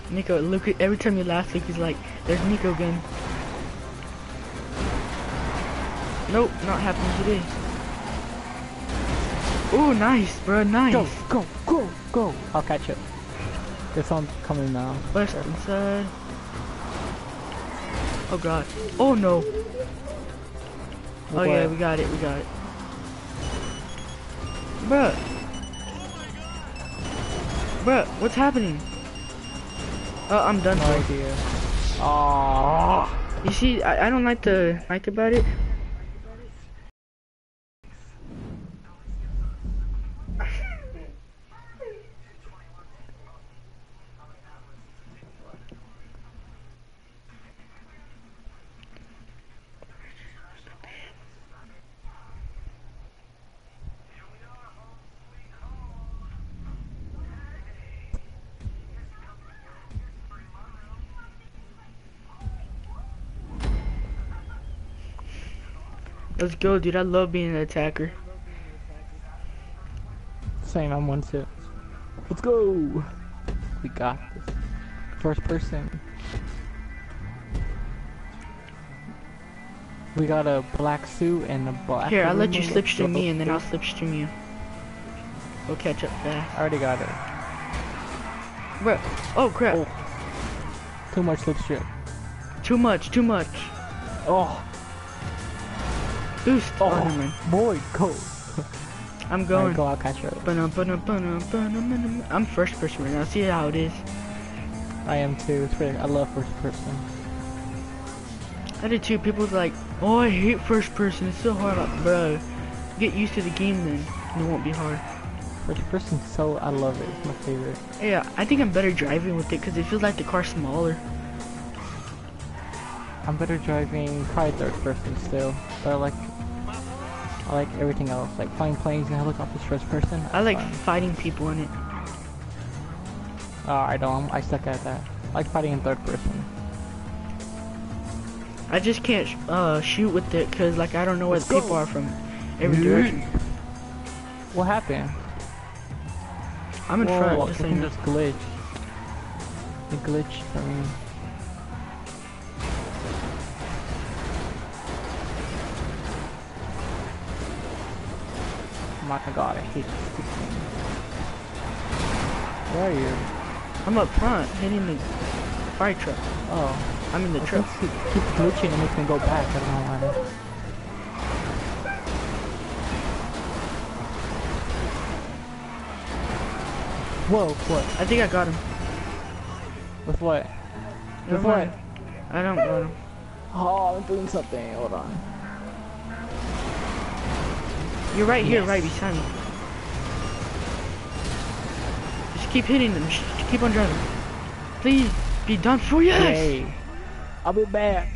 Nico, look at every time you laugh, Luke, he's like, "There's Nico again." Nope, not happening today. Oh, nice, bro, nice. Go, go, go, go! I'll catch it. There's someone coming now. West inside. Oh god. Oh no. Oh yeah, we got it, we got it. Bruh. Bruh, what's happening? Oh, I'm done No idea. Oh, You see, I, I don't like the like about it. Let's go, dude. I love being an attacker. same. I'm one too. Let's go. We got this. First person. We got a black suit and a black. Here, I'll let you slipstream me, and then I'll slipstream you. We'll catch up there. I already got it. Bruh. Oh crap. Oh. Too much slipstream. Too much. Too much. Oh, Boost. oh, Oh, never mind. boy, go. I'm going. go. I'll catch you. Ba-dum. I'm first person right now. See how it is. I am too. It's pretty. I love first person. I did too. People's like, oh, I hate first person. It's so hard. Like, bro, get used to the game then, and it won't be hard. First person, so I love it. It's my favorite. Yeah, I think I'm better driving with it because it feels like the car's smaller. I'm better driving probably third person still, but I like I like everything else, like flying planes and helicopters first person. I like fun. fighting people in it. Oh, I don't. I suck at that. I like fighting in third person. I just can't sh- uh, shoot with it because like I don't know where Let's the go. people are from every direction. What happened? I'm in Whoa, front. I you think know. just glitch. It glitched my god, I hate this thing. Where are you? I'm up front, hitting the fire truck. Oh. I'm in the truck. Keep, it keeps glitching and makes me go back. I don't know why. Whoa, what? I think I got him. With what? Never With what? mind. I don't got him. Oh, I'm doing something. Hold on. You're right here, Yes. right beside me. Just keep hitting them. Just keep on driving. Please be done for yes. Yay. I'll be back.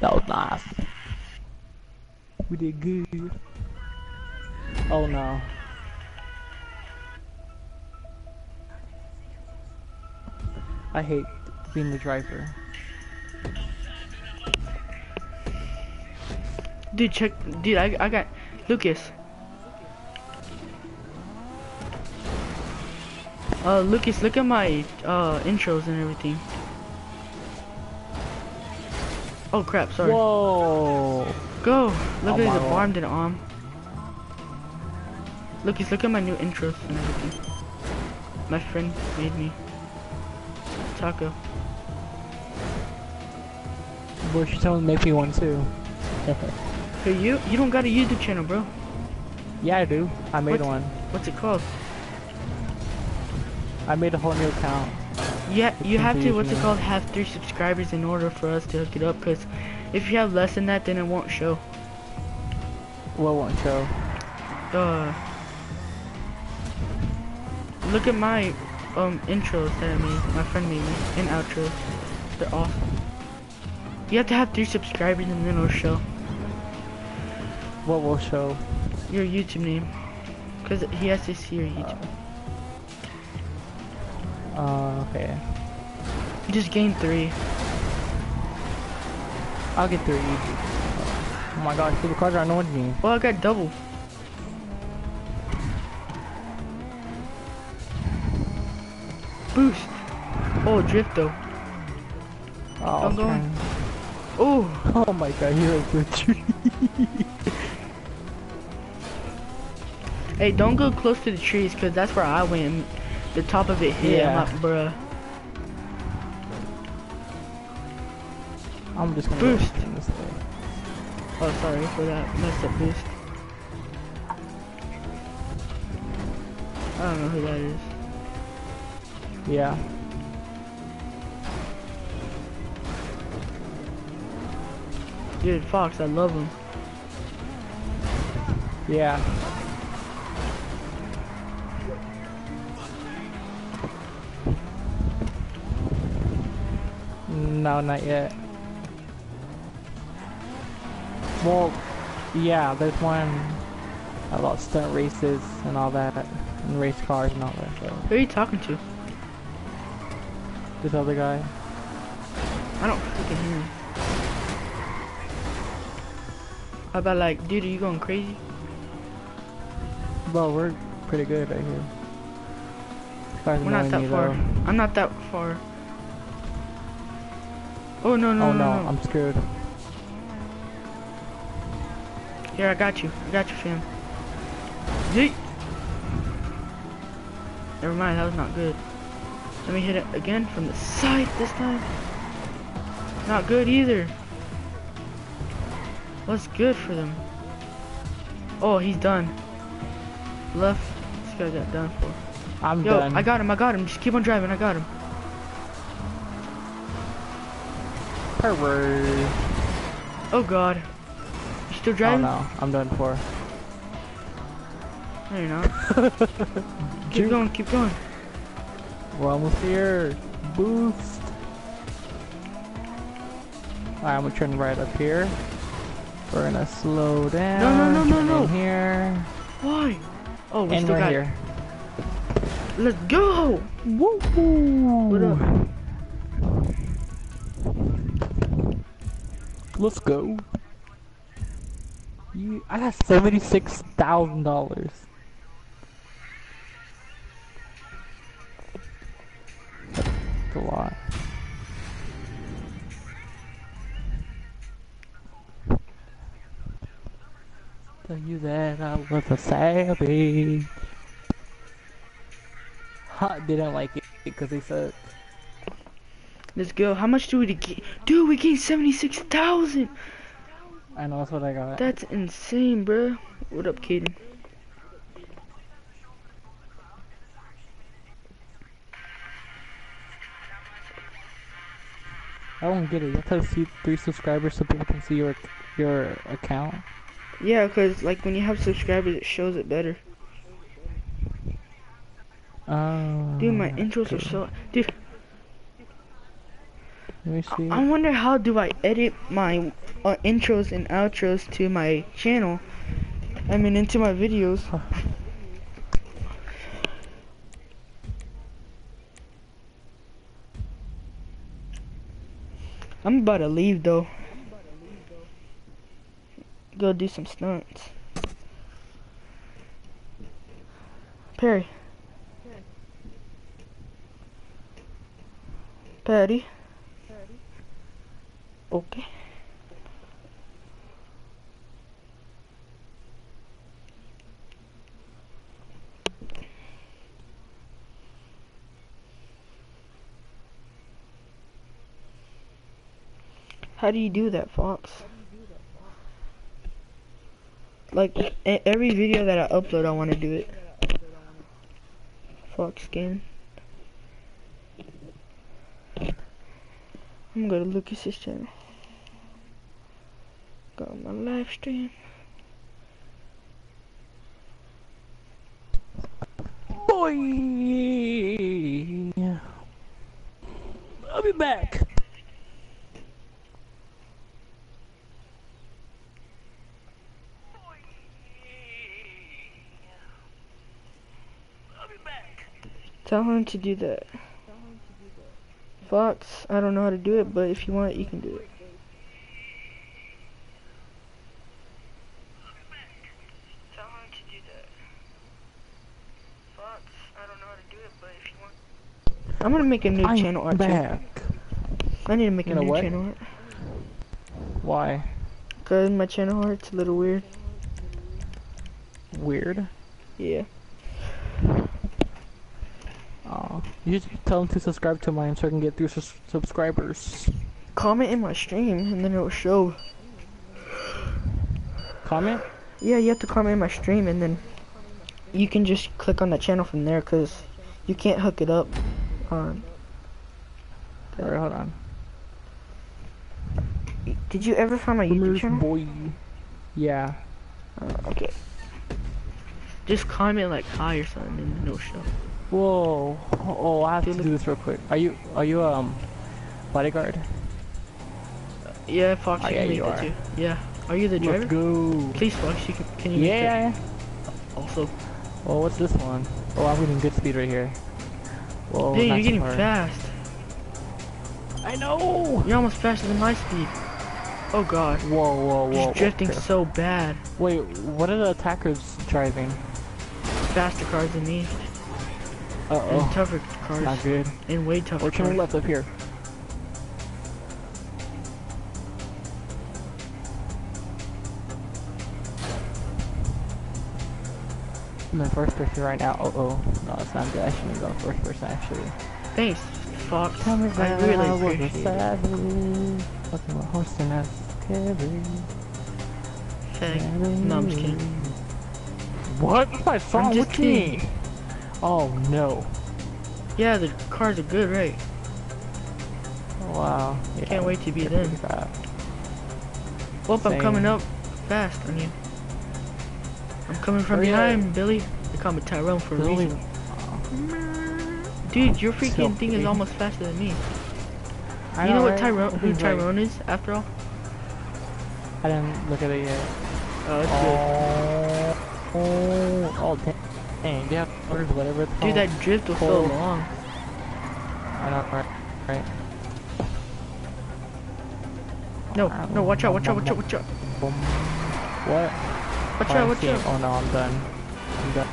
That was nice. We did good. Oh no. I hate being the driver. Dude, check. Dude, I, I got Lucas. Uh, Lucas, look at my uh intros and everything. Oh crap! Sorry. Whoa! Go. Look Oh at God. barn did arm. Look at my new intros and everything. My friend made me. Taco. Boy, she someone make me one too. Hey, you you don't got a YouTube channel, bro. yeah, I do. I made What? one. What's it called? I made a whole new account. Yeah, you have to, what's it called, have three subscribers in order for us to hook it up, because if you have less than that, then it won't show. What won't show? Uh, look at my um intros that I made, my friend made me, and outros. They're awesome. You have to have three subscribers and then it'll show What will show? your YouTube name. Because he has to see your YouTube. Uh, Uh, okay. You Just gain three. I'll get easy. Oh my gosh, people cars are annoying me. Well, I got double. Boost. Oh, drift though. Oh, I'm going. Oh, Oh my god, you're a good tree. hey, don't go close to the trees, cause that's where I went. The top of it hit. Yeah. I'm like, bruh. I'm just gonna Boost. This way. Oh, sorry for that messed up boost. I don't know who that is. Yeah. Dude, Fox, I love him. Yeah. No, not yet. Well, yeah, there's one about stunt races and all that, and race cars and all that. So Who are you talking to? this other guy. I don't freaking hear him. How about like, dude, are you going crazy? Well, we're pretty good right here. We're not that far. though. I'm not that far. Oh no no Oh no, no, no. I'm screwed. Here, I got you. I got you, fam. Yeet. Never mind, that was not good. Let me hit it again from the side this time. Not good either. What's good for them? Oh, he's done. Left. This guy got done for. I'm Yo, done. I got him. I got him. Just keep on driving. I got him. Pervert. Oh God. You still Oh driving? no, I'm done for. No, you're not. keep going. Keep going. We're almost here. Boost. Alright, I'm gonna turn right up here. We're gonna slow down. no, no, turn no. in Here. Why? Oh, we and still we're got here. it. Let's go. Woo! What up? Let's go. You, I got seventy-six thousand dollars. That's a lot. Tell you that I was a savage. Hot didn't like it because they said Let's go. How much do we get? Dude, we gained 76,000. I know that's what I got. That's insane, bro. What up, Caden? I don't get it. You have to see three subscribers so people can see your your account. Yeah, cause like when you have subscribers, it shows it better. Oh. Dude, my intros okay. are so. Dude, Let me see. I wonder how do I edit my uh, intros and outros to my channel. I mean, into my videos. I'm about to leave though. Go do some stunts. Perry. Patty. Okay. How do you do that, Fox? Like every video that I upload, I want to do it. Fox game. I'm gonna go to Lucas's channel. Go on my live stream. Boy! I'll be back. Tell him to do that. Fox, I don't know how to do it, but if you want, you can do it. Tell him to do that. Fox, I don't know how to do it, but if you want. I'm gonna make a new I'm channel art. too. back. I need to make a You know new what? channel art. Why? Cause my channel art's a little weird. Weird. Yeah. Oh, you just tell them to subscribe to mine so I can get through sus- subscribers. Comment in my stream and then it'll show. Comment? Yeah, you have to comment in my stream and then you can just click on the channel from there because you can't hook it up on. Alright, hold on. Did you ever find my YouTube channel? boy. Yeah. Uh, okay. Just comment like hi or something and it'll show. Whoa. Oh, I have to do this real quick. Are you, are you, um, bodyguard? Yeah, Fox, Oh, you yeah, can make you that are. too. Yeah. Are you the Let's driver? go. Please, Fox, you can. Can you make Yeah. that also? Oh, what's this one? Oh, I'm getting good speed right here. Whoa, Hey, not you're getting hard. fast. I know. You're almost faster than my speed. Oh God. Whoa, whoa, whoa. Just whoa. drifting Okay. so bad. Wait, what are the attackers driving? Faster cars than me. Uh And oh. tougher cars. Not good. And way tougher We're turning cars. left up here. I'm in first person right now. Uh oh. No, it's not good. I shouldn't go first person actually. Thanks, Fox. Tell me I really I was appreciate it. savage. Fucking with hosting as Kevin. Fag. No, I'm just kidding. What? That's my song. just kidding. Oh no. Yeah, the cars are good, right? Wow. Yeah, Can't wait to be they're them. pretty fast. Well, I'm coming up fast on you. I'm coming from oh, up. behind, Billy. They call me Tyrone for a reason. Dude, your freaking So thing is almost faster than me. I you know what? Tyrone, who Tyrone is, after all? I didn't look at it yet. Oh, it's good. Oh, oh, oh, dang. Dang, have orders, whatever it's Dude, called. that drift was so long. I know, right, right. No, no, watch out, watch out, watch out, watch out. Boom. Watch out, watch out. Oh no, I'm done. I'm done.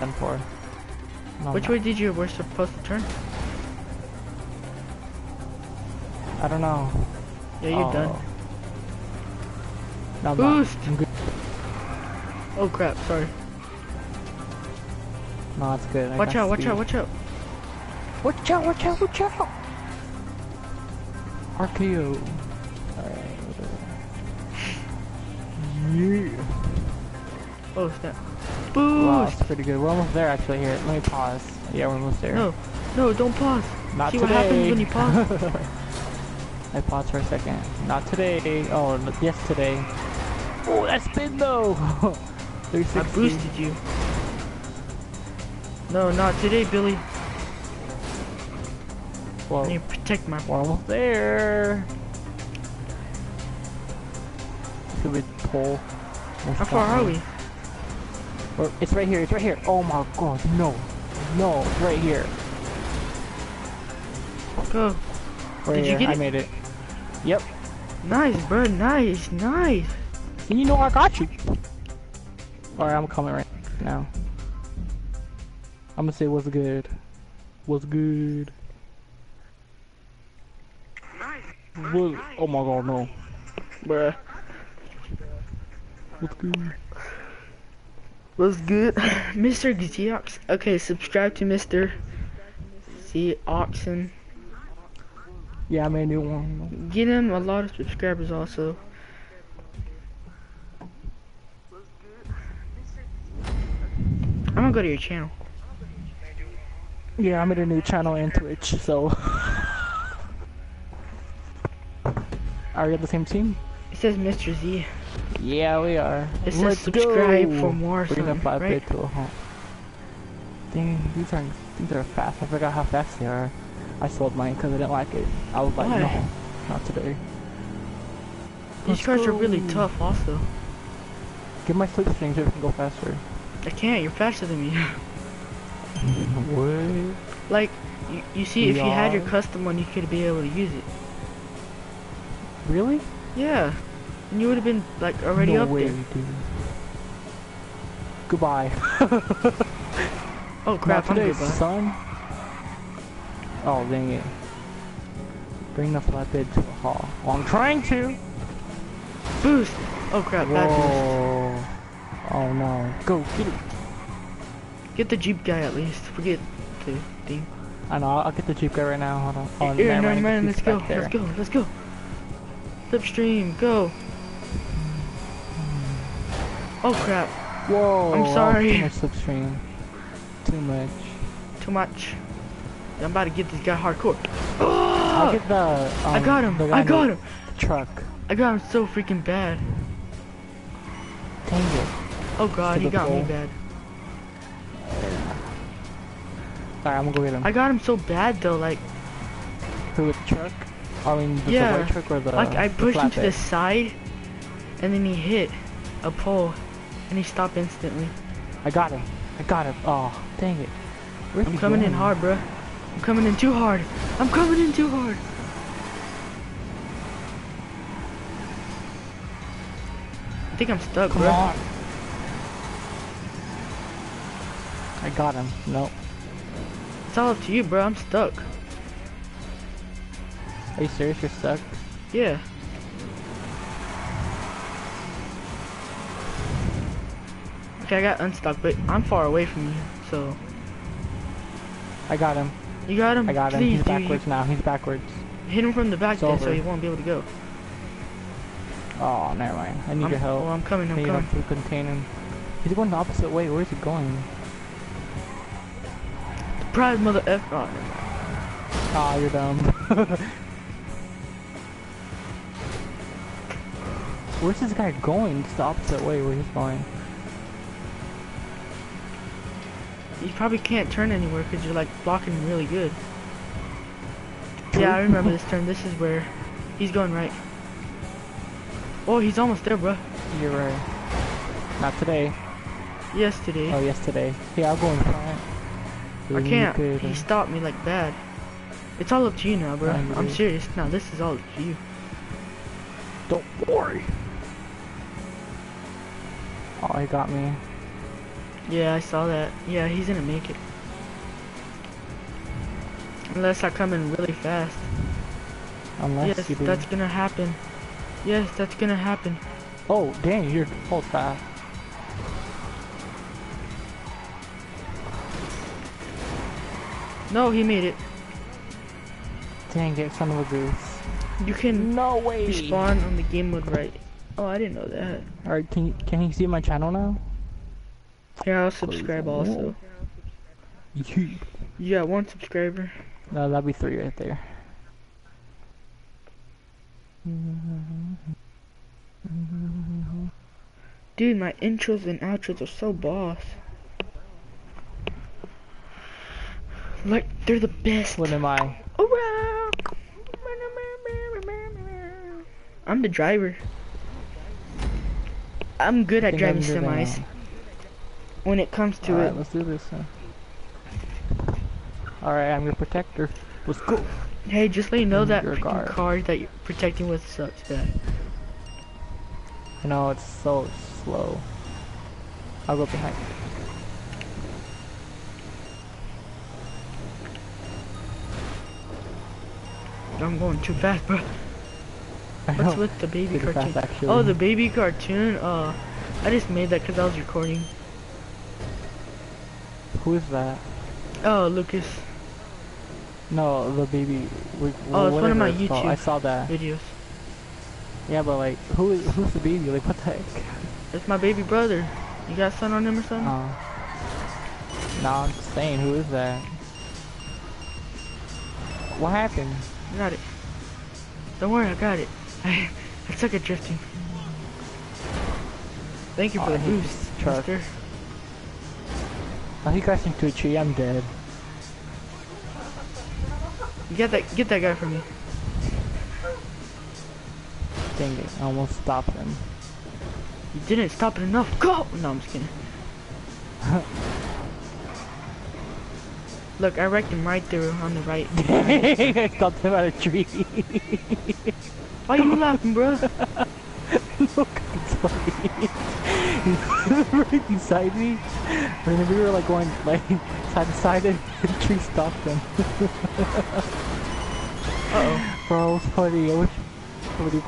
Done for. No, Which way did you, we're supposed to turn? I don't know. Yeah, you're oh. done. No, Boost. I'm good. Oh crap, sorry. No, it's good. I Watch out, watch out, watch out. Watch out, watch out, watch out! RKO. Alright. Yeah. Oh snap. Wow, Boost! that's pretty good. We're almost there actually here. Let me pause. Yeah, we're almost there. No, no, don't pause. Not See today. what happens when you pause? I paused for a second. Not today. Oh, yes today. Oh, that spin though! I boosted you. No, not today, Billy. Need to protect my. we're almost there. Stupid pole. How far are we? Or- It's right here. It's right here. Oh my god, no. No, right here. Go. Right Did you here. get I it? made it. Yep. Nice, bro. Nice, nice. And You know I got you. Alright, I'm coming right now. I'm gonna say what's good. What's good? What? Oh my god, no. Bruh. What's good? What's good? Mr. Xeox. Okay, subscribe to Mr. Xeoxen. Yeah, I made a new one. Get him a lot of subscribers also. I'm gonna go to your channel. Yeah, I made a new channel and Twitch, so. Are we on the same team? It says Mr. Z. Yeah, we are. It says Let's subscribe go. for more something, flatbed right? to a halt. Dang, these are these are fast. I forgot how fast they are. I sold mine because I didn't like it. I was like, Why? no, not today. These cars are really tough also. Get my slipstream so it can go faster. I can't, you're faster than me. what? like, you, you see, if you had your custom one, you could be able to use it. Really? Yeah. And you would have been, like, already no up way, there. dude. Goodbye. Oh crap, Not I'm today, son. Oh, dang it. Bring the flatbed to a halt. Well, I'm trying to. Boost! Oh crap, boost. Whoa. Oh no. Go, get it. Get the Jeep guy at least. Forget the thing. I know, I'll get the Jeep guy right now. Hold on. Oh, Here, never mind, mind, let's go, let's go, let's go. Slipstream, go. Oh crap, Whoa. I'm sorry. Too much slipstream. Too much. too much. I'm about to get this guy hardcore. I'll Oh! get the. Um, I got him, the I got him. Truck. I got him so freaking bad. Dang it. Oh god, he got me bad. Alright, I'm gonna go get him. I got him so bad though, like, Who with the truck? I mean, the, Yeah, the white truck or the. like I the pushed him to the side, and then he hit a pole, and he stopped instantly. I got him. I got him. Oh, dang it. Where's I'm coming in hard, bro. I'm coming in too hard. I'm coming in too hard. I think I'm stuck, Come bruh. on. I got him. Nope. It's all up to you, bro. I'm stuck. Are you serious? You're stuck? Yeah. Okay, I got unstuck, but I'm far away from you, so I got him. you got him. I got him. Please, He's dude, you- backwards now. He's backwards. Hit him from the back then, so he won't be able to go. Oh, never mind. I need I'm, your help. Oh, I'm coming. I'm need coming. to contain him. He's going the opposite way. Where's he going? Surprise, mother f. Oh. Ah, you're dumb. Where's this guy going? It's the opposite way where he's going. You probably can't turn anywhere because you're like blocking really good. Yeah, I remember this turn. This is where he's going right. Oh, he's almost there, bro. You're right. Not today. Yesterday. Oh, yesterday. Yeah, I'll go in front. I can't. He stopped me like bad. It's all up to you now, bro. Fine, I'm serious. Now this is all up to you. Don't worry. Oh, he got me. Yeah, I saw that. Yeah, he's gonna make it. Unless I come in really fast. Unless yes, you that's gonna happen. Yes, that's gonna happen. Oh, dang, you're hold fast. No, he made it. Dang it, son of a goose. You can No way. respawn on the game mode right. Oh, I didn't know that. Alright, can you, can you see my channel now? Here, I'll subscribe also. You. You got one subscriber. No, that'll be three right there. Dude, my intros and outros are so boss. Like, they're the best. What am I? Around. I'm the driver. I'm good at driving I'm semis now. When it comes to it. let's do this. Then. Alright, I'm your protector. Let's go. Hey, just let you know that your freaking guard. car that you're protecting with sucks bad. I know it's so slow. I'll go behind. I'm going too fast, bro. What's with the baby cartoon? fast. Oh, the baby cartoon. Uh, I just made that because I was recording. Who is that? Oh, Lucas No, the baby. We, Oh, it's one of my it's called. I saw that. videos. Yeah, but like, who is who's the baby? Like, what the heck? It's my baby brother. You got son on him or something? Oh. No, I'm just saying, who is that? What happened? I got it. Don't worry, I got it. I, I suck at drifting. Thank you Oh, for the boost, truck. mister. Oh, he crashed into a tree. I'm dead. Get that, get that guy for me. Dang it! I almost stopped him. You didn't stop it enough. Go! No, I'm just kidding. Look, I wrecked him right through on the right. I stopped him at a tree. Why are you laughing, bro? Look, it's funny. He was right beside me, and then we were like going like side to side, and the tree stopped him. Uh oh. Bro, it's funny. I wish somebody.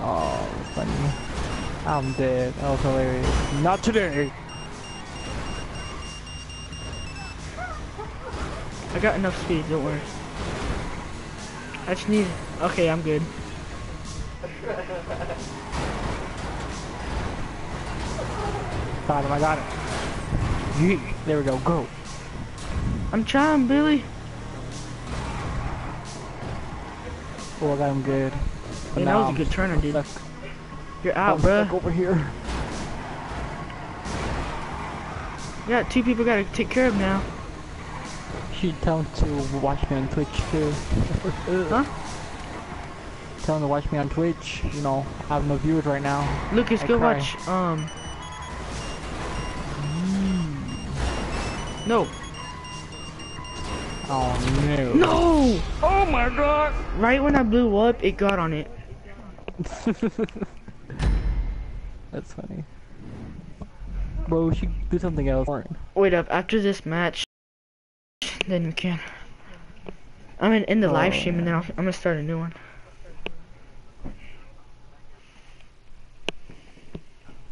Oh, funny. I'm dead. That was hilarious. Not today. I got enough speed, don't worry. I just need. Okay, I'm good. Got him. I got him. Yeah, there we go. Go. I'm trying, Billy. Oh, I got him good. But Yeah, that was a I'm good turner, dude. stuck- You're out, bruh. over here. Yeah, two people gotta take care of now. Should tell him to watch me on Twitch too. Huh? Tell him to watch me on Twitch. You know, I have no viewers right now. Lucas, I go cry. watch. Um. No. Oh no. No! Oh my god. Right when I blew up, it got on it. That's funny. Bro, we should do something else. Wait up, after this match, then we can. I'm gonna end the oh, live Oh, stream and then I'll, I'm gonna start a new one.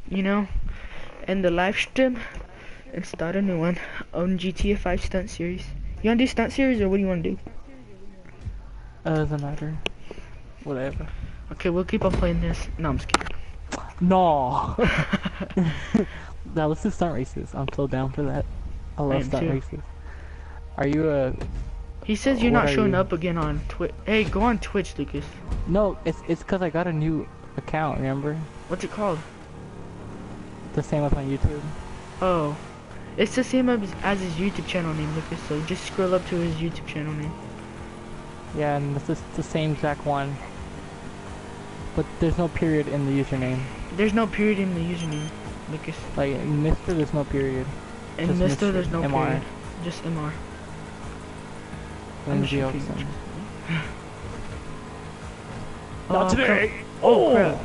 You know, end the live stream and start a new one on GTA 5 stunt series. You wanna do stunt series or what do you wanna do? Uh, doesn't matter. Whatever. Okay, we'll keep on playing this. No, I'm just kidding. No. now let's do stunt races. I'm so down for that. I I love am stunt too. races. Are you a? He says you're not showing you? up again on Twitch. Hey, go on Twitch, Lucas. No, it's it's cause I got a new account. Remember? What's it called? The same as on YouTube. Oh, it's the same as, as his YouTube channel name, Lucas. So just scroll up to his YouTube channel name. Yeah, and it's just the same exact one. But there's no period in the username. There's no period in the username, Lucas. Like in Mister, there's no period. And Mister, Mr. there's no MR. period. Just MR. Lindsay sure if you- Oh, I'm oh, oh crap!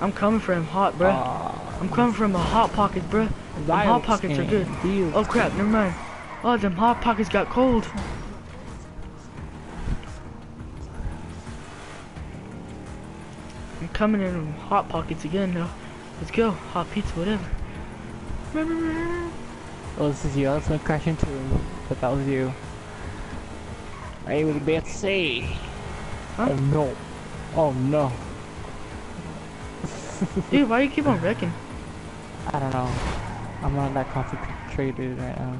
I'm coming for him hot, bruh. Aw, I'm coming from a hot pockets, bruh. Them hot pockets are good. Oh crap! Never mind. Oh, them hot pockets got cold. I'm coming in hot pockets again, though. Let's go. Hot pizza, whatever. Oh, this is you. I was gonna crash into him, but that was you. I was about to say. Huh? Oh no. Oh no. Dude, why you keep on wrecking? I don't know. I'm not that concentrated right now.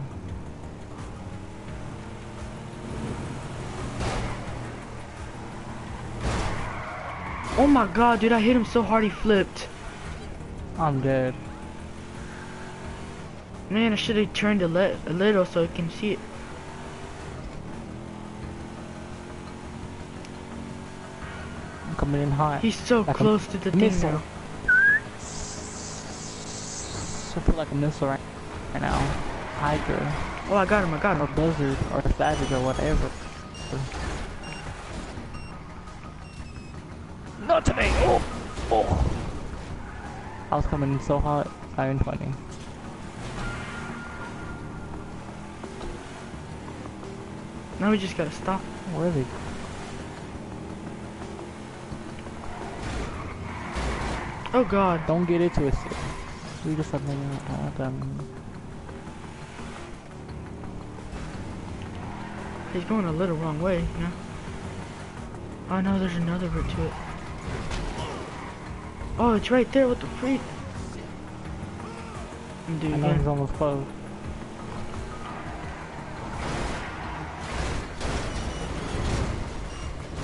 Oh my god, dude, I hit him so hard he flipped. I'm dead. Man, I should have turned a, li a little so I can see it. I'm coming in hot. He's so Like close to the thing now. I feel like a missile right, right now. Hydra, Oh, I got him, I got or him. Blizzard, or Savage, or whatever. Not today! Oh! Oh! I was coming in so hot, not even funny. Now we just gotta stop. Where is he? Oh god. Don't get it just have uh, He's going a little wrong way, you know? Oh no, there's another route to it. Oh, it's right there, what the freak? I'm doing I know he's again. almost close.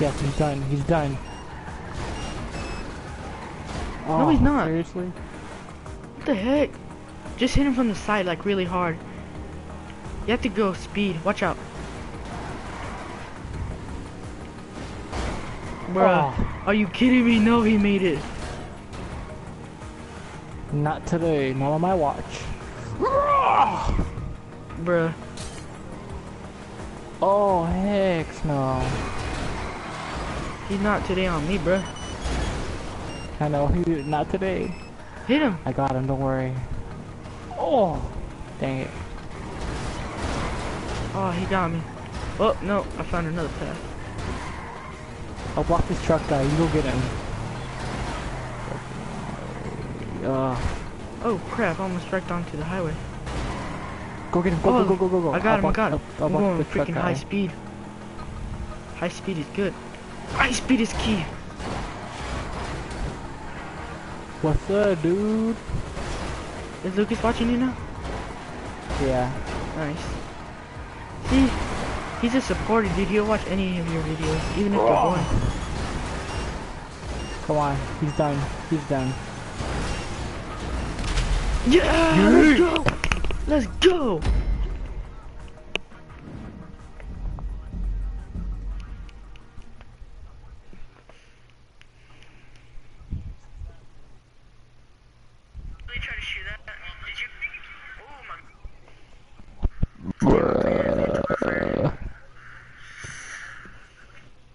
Yes, he's done. He's done. No, he's Oh, not. Seriously? What the heck? Just hit him from the side, like really hard. You have to go speed. Watch out. Bruh. Oh, Are you kidding me? No, he made it. not today. Not on my watch. Bruh. Oh, heck no. He's not today on me, bruh. I know, he not today. Hit him. I got him, don't worry. Oh, dang it. Oh, he got me. Oh, no. I found another path. I'll block this truck guy. You go get him. Uh, Oh, crap. I almost wrecked onto the highway. go get him. Go, oh, go, go, go, go, go. I got him. I'll I got him. I'll, I'm going freaking guy. high speed. High speed is good. High speed is key. What's up, dude? Is Lucas watching you now? Yeah. Nice. See, he's a supporter, dude. He'll watch any of your videos, even if they're boring. Come on. He's done. He's done. Yeah, let's go. Let's go.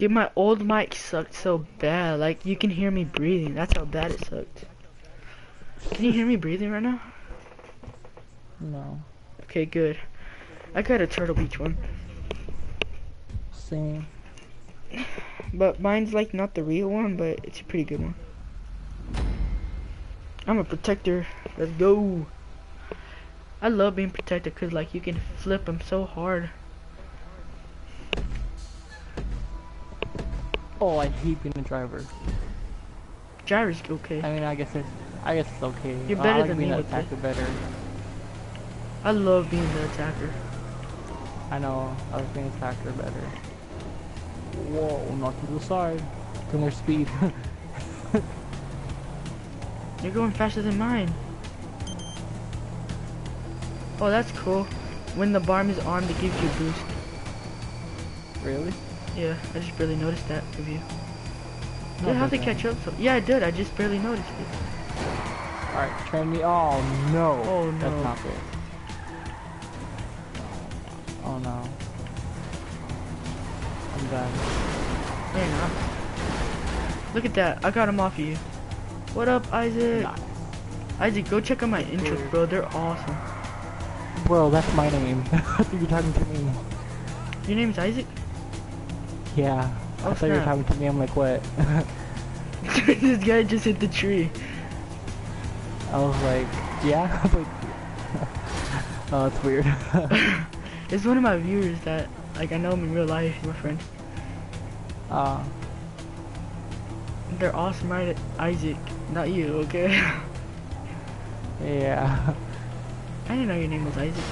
Dude, my old mic sucked so bad. Like you can hear me breathing. That's how bad it sucked. Can you hear me breathing right now? No. Okay, good. I got a Turtle Beach one, Same. but mine's like not the real one, but it's a pretty good one. I'm a protector. Let's go. I love being protector because like you can flip them so hard. Oh, I hate being a driver. Driver's okay. I mean, I guess it's, I guess it's okay. You're I better like than being me an attacker better. I love being the attacker. I know. I like being an attacker better. Whoa, not to the side. Too much speed. You're going faster than mine. Oh, that's cool. When the bomb is on, it gives you a boost. really? Yeah, I just barely noticed that of you. No, You have to catch up. So yeah, I did. I just barely noticed it. Alright, turn me. Oh no. Oh, no. That's not good. Oh no. I'm done. Hey, nah. Look at that. I got him off of you. What up, Isaac? Nice. Isaac, go check out my intros, bro. They're awesome. Bro, that's my name. I thought you were talking to me. Your name's Isaac? Yeah. Oh, I thought you were talking to me. I'm like, what? this guy just hit the tree. I was like, yeah. I was like, oh, it's weird. It's one of my viewers that, like, I know him in real life. My friend. uh, They're awesome, right? Isaac, not you, okay? yeah. I didn't know your name was Isaac.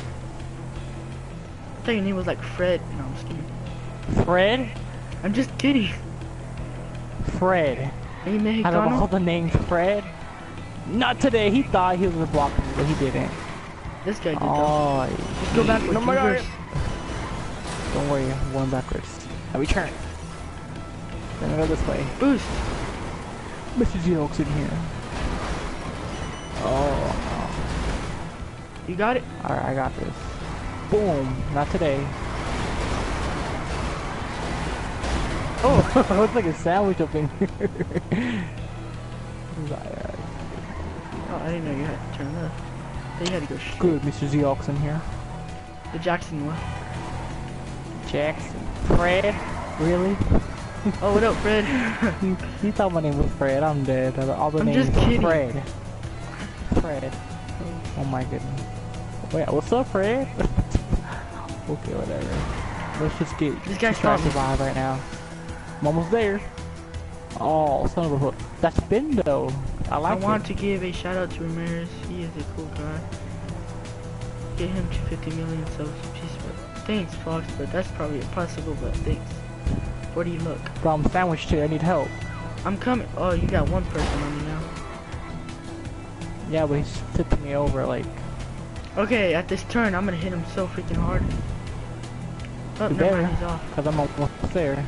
I thought your name was like Fred. No, I'm just kidding. Fred? I'm just kidding. Fred. You Out of all Mexicano? the names, Fred? Not today. He thought he was gonna block me, but he didn't. This guy did. Oh, Let's go backwards. No, my. Don't worry, I'm going backwards. Now we turn. Then we go this way. Boost. Mr. Geox in here. Oh, You got it? Alright, I got this. Boom. Not today. Oh, it looks like a sandwich up in here. Oh, I didn't know you had to turn left. You had to go straight. Good, Mr. Geox in here. The Jackson one. Jackson. Fred? Really? Oh, what up, Fred? You, you thought my name was Fred. I'm dead. All the I'm names just kidding. Fred. Fred. Oh my goodness. Wait, what's up, Fred? okay, whatever. Let's just get. This guy let's try to survive right now. I'm almost there. Oh, son of a hook. That's Bindo. I like I want it. to give a shout out to Ramirez. He is a cool guy. Get him to 50 million subs. Peace, but thanks, Fox. But that's probably impossible. But thanks. Where do you look? Bro, I'm sandwiched here. I need help. I'm coming. Oh, you got one person on me now. Yeah, but he's tipping me over like. Okay, at this turn, I'm gonna hit him so freaking hard. Oh, never he's off. Cause I'm almost there.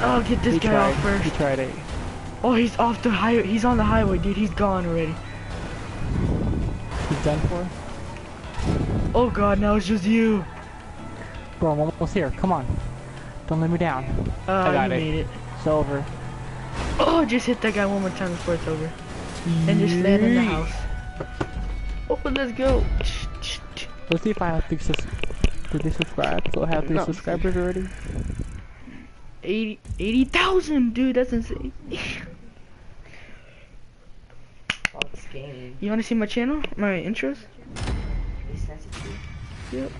Oh, get this he guy tried. off first. He tried it. Oh, he's off the highway. He's on the highway, dude. He's gone already. He's done for. Oh god, now it's just you. Bro, I'm almost here. Come on. Don't let me down. Uh, I got you it. made it. It's over. Oh, just hit that guy one more time before it's over. And just land in the house. Oh, let's go. Let's see if I have three sus- Did they subscribe? So I have three No. subscribers already? 80 80,000, dude. That's insane. You want to see my channel? My intros? He sent it to you?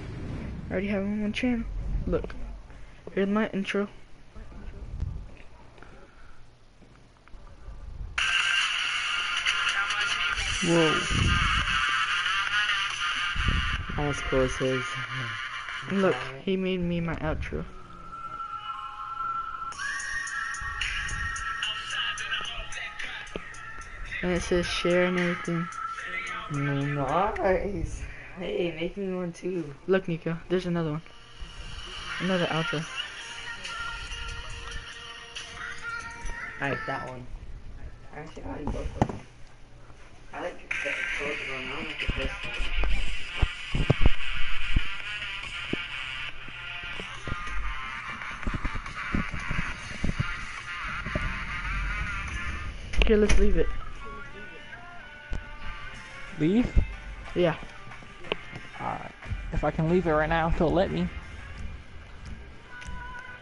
I already have them on channel. Look. Here's my intro. Whoa. Almost cool as his. Look, he made me my outro. And it says share and everything. Nice. Hey, make me one too. Look, Nico, there's another one. Another outro. I like that one. Actually, I like both of them. I like the both of them. I don't like the first one. Here, let's leave it. Leave? Yeah. Alright. If I can leave it right now, don't let me.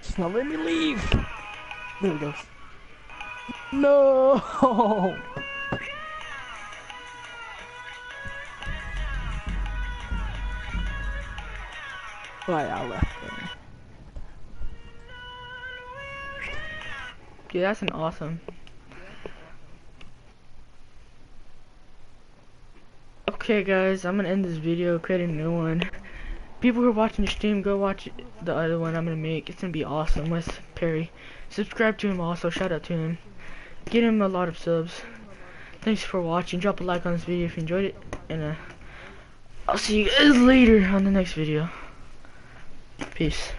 Just not let me leave. There it goes. No! Right, I left. Dude, that's an awesome. Okay, guys, I'm gonna end this video, create a new one. People who are watching the stream, go watch the other one I'm gonna make. It's gonna be awesome with Perry. Subscribe to him also, shout out to him. Get him a lot of subs. Thanks for watching. Drop a like on this video if you enjoyed it. And uh, I'll see you guys later on the next video. Peace.